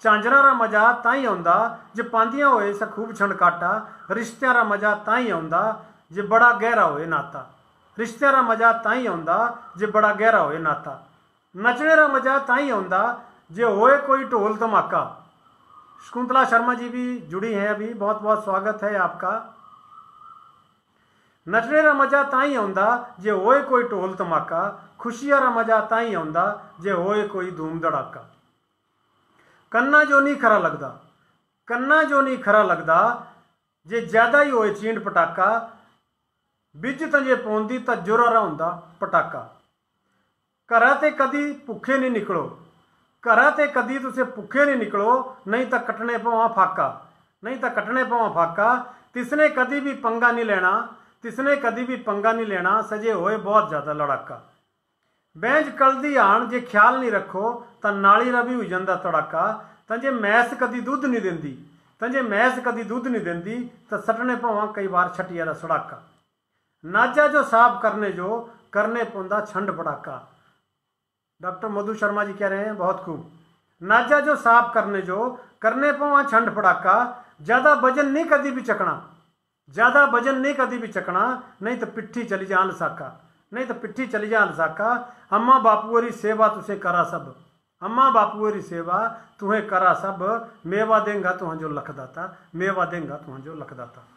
ਚਾਂਜਰਾ ਦਾ ਮਜ਼ਾ ਤਾਂ ਹੀ ਆਉਂਦਾ ਜੇ ਪਾਂਦੀਆਂ ਹੋਏ ਸ ਖੂਬ ਛਣਕਾਟਾ ਰਿਸ਼ਤਿਆਂ ਦਾ ਮਜ਼ਾ ਤਾਂ ਹੀ ਆਉਂਦਾ ਜੇ ਬੜਾ ਗਹਿਰਾ ਹੋਏ ਨਾਤਾ ਰਿਸ਼ਤਿਆਂ ਦਾ ਮਜ਼ਾ ਤਾਂ ਹੀ ਆਉਂਦਾ ਜੇ ਬੜਾ ਗਹਿਰਾ ਹੋਏ ਨਾਤਾ ਨੱਚਣੇ ਦਾ ਮਜ਼ਾ ਤਾਂ ਹੀ ਆਉਂਦਾ ਜੇ ਹੋਏ ਕੋਈ ਢੋਲ ਧਮਾਕਾ शकुंतला शर्मा जी भी जुड़ी हैं अभी बहुत बहुत स्वागत है आपका नचने का मजा ਤਾਂ ਹੀ ਆਉਂਦਾ ਜੇ ਹੋਏ ਕੋਈ ਢੋਲ ਧਮਾਕਾ ਖੁਸ਼ੀਆਂ ਦਾ ਮਜ਼ਾ ਤਾਂ ਹੀ ਆਉਂਦਾ ਜੇ ਹੋਏ ਕੋਈ ਧੂਮ ਧੜਾਕਾ ਕੰਨਾ ਜੋ ਨਹੀਂ ਖਰਾ ਲੱਗਦਾ ਕੰਨਾ ਜੋ ਨਹੀਂ ਖਰਾ ਲੱਗਦਾ ਜੇ ਜ਼ਿਆਦਾ ਹੀ ਹੋਏ ਚੀਂਡ ਪਟਾਕਾ ਵਿੱਚ ਤਾਂ ਜੇ ਪੌਂਦੀ ਤਾਂ ਜੁਰਾ ਹੁੰਦਾ ਪਟਾਕਾ ਘਰਾਂ ਤੇ ਕਦੀ ਭੁੱਖੇ ਨਹੀਂ ਨਿਕਲੋ ਘਰਾਂ ਤੇ ਕਦੀ ਤੁਸੀਂ ਭੁੱਖੇ ਨਹੀਂ ਨਿਕਲੋ, ਨਹੀਂ ਤਾਂ ਕੱਟਣੇ ਪਵਾਂ ਫਾਕਾ, ਨਹੀਂ ਤਾਂ ਕੱਟਣੇ ਪਵਾਂ ਫਾਕਾ। ਤਿਸਨੇ ਕਦੀ ਵੀ ਪੰਗਾ ਨਹੀਂ ਲੈਣਾ, ਤਿਸਨੇ ਕਦੀ ਵੀ ਪੰਗਾ ਨਹੀਂ ਲੈਣਾ, ਸਜੇ ਹੋਏ ਬਹੁਤ ਜ਼ਿਆਦਾ ਲੜਾਕਾ। ਬੈਂਜ ਕਲਦੀ ਆਣ ਜੇ ਖਿਆਲ ਨਹੀਂ ਰੱਖੋ, ਤਾਂ ਨਾਲੀ ਰਵੀ ਹੋ ਜਾਂਦਾ ਤੜਾਕਾ। ਤਾਂ ਜੇ ਮੈਸ ਕਦੀ ਦੁੱਧ ਨਹੀਂ ਦਿੰਦੀ, ਤਾਂ ਜੇ ਮੈਸ ਕਦੀ ਦੁੱਧ ਨਹੀਂ ਦਿੰਦੀ, ਤਾਂ ਸਟਣੇ ਭਵਾਂ ਕਈ ਵਾਰ ਛਟਿਆ ਦਾ ਸੜਾਕਾ। ਨਾਜਾ ਜੋ ਸਾਫ਼ ਕਰਨੇ ਜੋ, ਕਰਨੇ ਪੁੰਦਾ ਛੰਡ ਪੜਾਕਾ। डॉक्टर मधु शर्मा जी कह रहे हैं, बहुत खूब। नाजा जो साफ़ करने जो, करने पवा छंड पड़ाका ज़्यादा वज़न नहीं कदी भी चकना। ज़्यादा वज़न नहीं कदी भी चकना, नहीं तो पिट्ठी चली जा साका नहीं तो पिट्ठी चली जा साका अम्मा बापूरी सेवा तुसे करा सब। अम्मा बापूरी सेवा तुम्हें करा सब। मेवा देंगा तुह जो लखदाता मेवा देंगा तुह जो लखदाता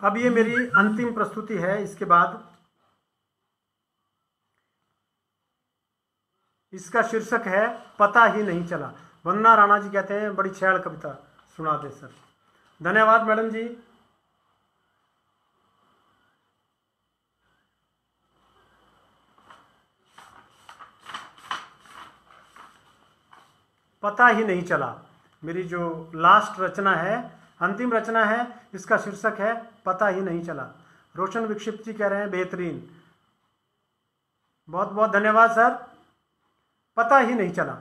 अब ये मेरी अंतिम प्रस्तुति है। इसके बाद इसका शीर्षक है, पता ही नहीं चला। वंदना राणा जी कहते हैं, बड़ी छैल कविता सुना दे सर। धन्यवाद मैडम जी। पता ही नहीं चला। मेरी जो लास्ट रचना है, अंतिम रचना है, इसका शीर्षक है, पता ही नहीं चला। रोशन विक्षिप्त जी कह रहे हैं, बेहतरीन। बहुत बहुत धन्यवाद सर। पता ही नहीं चला।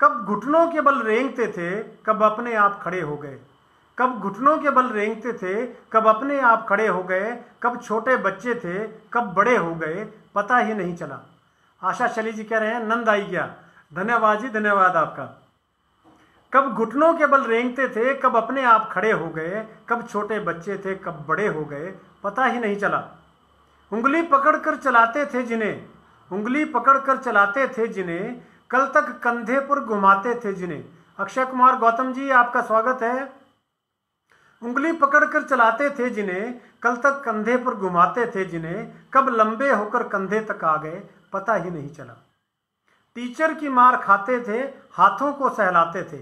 कब घुटनों के बल रेंगते थे, कब अपने आप खड़े हो गए। कब घुटनों के बल रेंगते थे, कब अपने आप खड़े हो गए। कब छोटे बच्चे थे, कब बड़े हो गए, पता ही नहीं चला। आशा शली जी कह रहे हैं, नंद आई गया धन्यवाद जी, धन्यवाद आपका। कब घुटनों के बल रेंगते थे, कब अपने आप खड़े हो गए। कब छोटे बच्चे थे, कब बड़े हो गए, पता ही नहीं चला। उंगली पकड़कर चलाते थे जिन्हें, उंगली पकड़कर चलाते थे जिन्हें कल तक कंधे पर घुमाते थे जिन्हें। अक्षय कुमार, गौतम जी, आपका स्वागत है। उंगली पकड़कर चलाते थे जिन्हें, कल तक कंधे पर घुमाते थे जिन्हें, कब लंबे होकर कंधे तक आ गए, पता ही नहीं चला। टीचर की मार खाते थे, हाथों को सहलाते थे।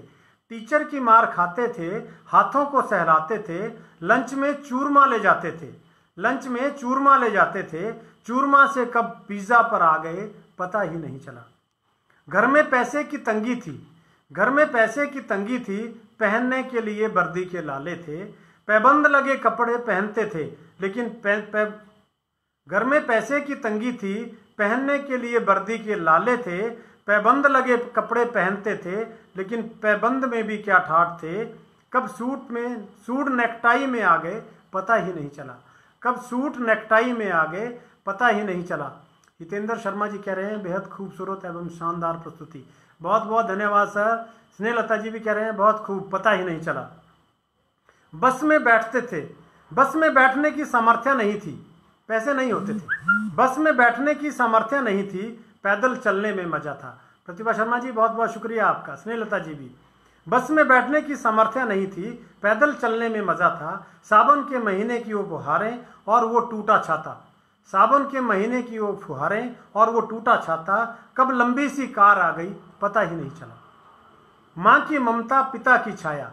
टीचर की मार खाते थे, हाथों को सहलाते थे। लंच में चूरमा ले जाते थे। लंच में चूरमा ले जाते थे। चूरमा से कब पिज़्ज़ा पर आ गए, पता ही नहीं चला। घर में पैसे की तंगी थी। घर में पैसे की तंगी थी, पहनने के लिए वर्दी के लाले थे, पैबंद लगे कपड़े पहनते थे, लेकिन घर में पैसे की तंगी थी, पहनने के लिए वर्दी के लाले थे, पैबंद लगे कपड़े पहनते थे, लेकिन पैबंद में भी क्या ठाठ थे। कब सूट में, सूट नेकटाई में आ गए, पता ही नहीं चला। कब सूट नेकटाई में आ गए, पता ही नहीं चला। हितेंद्र शर्मा जी कह रहे हैं, बेहद खूबसूरत एवं शानदार प्रस्तुति। बहुत बहुत धन्यवाद, सर। स्नेहलता जी भी कह रहे हैं, बहुत खूब, पता ही नहीं चला। बस में बैठते थे। बस में बैठने की सामर्थ्य नहीं थी। पैसे नहीं होते थे। बस में बैठने की सामर्थ्य नहीं थी। पैदल चलने में मज़ा था। प्रतिभा शर्मा जी, बहुत बहुत शुक्रिया आपका। स्नेहलता जी भी। बस में बैठने की सामर्थ्य नहीं थी। पैदल चलने में मज़ा था। सावन के महीने की वो बुहारें और वो टूटा छाता। सावन के महीने की वो फुहारें और वो टूटा छाता कब लंबी सी कार आ गई, पता ही नहीं चला। माँ की ममता, पिता की छाया।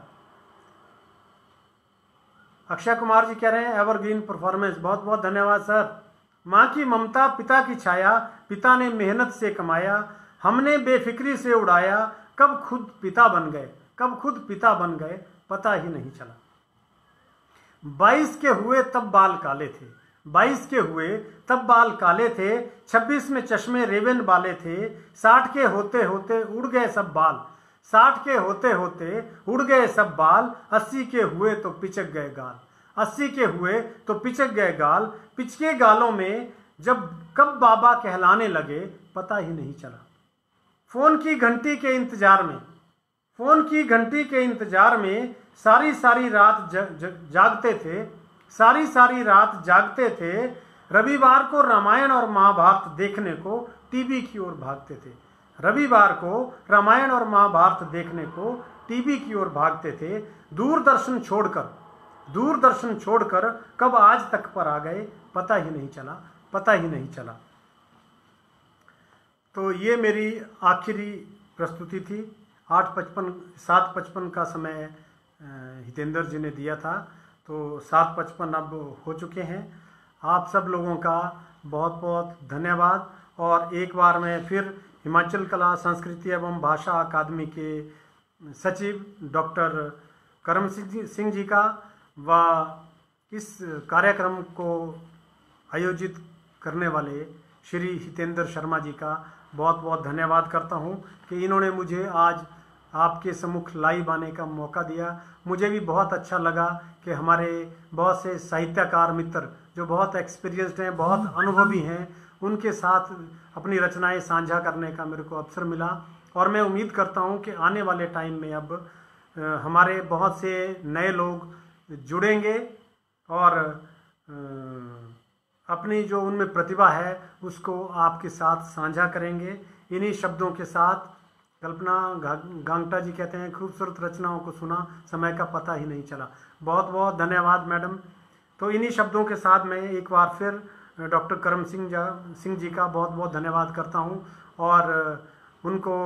अक्षय कुमार जी कह रहे हैं, एवरग्रीन परफॉर्मेंस, बहुत बहुत धन्यवाद, सर। माँ की ममता, पिता की छाया, पिता ने मेहनत से कमाया, हमने बेफिक्री से उड़ाया, कब खुद पिता बन गए, कब खुद पिता बन गए, पता ही नहीं चला। बाईस के हुए तब बाल काले थे बाईस के हुए तब बाल काले थे छब्बीस में चश्मे रेवन वाले थे साठ के होते होते उड़ गए सब बाल। साठ के होते होते उड़ गए सब बाल अस्सी के हुए तो पिचक गए गाल। अस्सी के हुए तो पिचक गए गाल पिचके गालों में जब कब बाबा कहलाने लगे पता ही नहीं चला। फ़ोन की घंटी के इंतज़ार में फ़ोन की घंटी के इंतज़ार में सारी सारी रात ज, ज, जागते थे सारी सारी रात जागते थे, रविवार को रामायण और महाभारत देखने को टीवी की ओर भागते थे। रविवार को रामायण और महाभारत देखने को टीवी की ओर भागते थे, दूरदर्शन छोड़कर। दूरदर्शन छोड़कर कब आज तक पर आ गए, पता ही नहीं चला, पता ही नहीं चला। तो ये मेरी आखिरी प्रस्तुति थी। आठ पचपन, सात पचपन का समय हितेंद्र जी ने दिया था। तो सात पचपन अब हो चुके हैं। आप सब लोगों का बहुत बहुत धन्यवाद। और एक बार मैं फिर हिमाचल कला, संस्कृति एवं भाषा अकादमी के सचिव डॉक्टर करम सिंह जी का व इस कार्यक्रम को आयोजित करने वाले श्री हितेंद्र शर्मा जी का बहुत बहुत धन्यवाद करता हूँ कि इन्होंने मुझे आज आपके सम्मुख लाइव आने का मौका दिया। मुझे भी बहुत अच्छा लगा कि हमारे बहुत से साहित्यकार मित्र जो बहुत एक्सपीरियंस्ड हैं बहुत अनुभवी हैं उनके साथ अपनी रचनाएँ साझा करने का मेरे को अवसर मिला। और मैं उम्मीद करता हूँ कि आने वाले टाइम में अब हमारे बहुत से नए लोग जुड़ेंगे और अपनी जो उनमें प्रतिभा है उसको आपके साथ साझा करेंगे। इन्हीं शब्दों के साथ कल्पना गांगटा जी कहते हैं, खूबसूरत रचनाओं को सुना, समय का पता ही नहीं चला। बहुत बहुत धन्यवाद, मैडम। तो इन्हीं शब्दों के साथ मैं एक बार फिर, डॉक्टर करम सिंह जा, सिंह जी का बहुत बहुत धन्यवाद करता हूँ और, उनको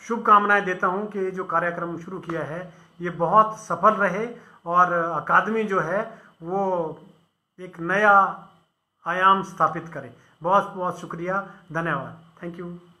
शुभकामनाएँ देता हूँ कि जो कार्यक्रम शुरू किया है, ये बहुत सफल रहे और अकादमी जो है, वो एक नया आयाम स्थापित करे। बहुत बहुत शुक्रिया, धन्यवाद। Thank you.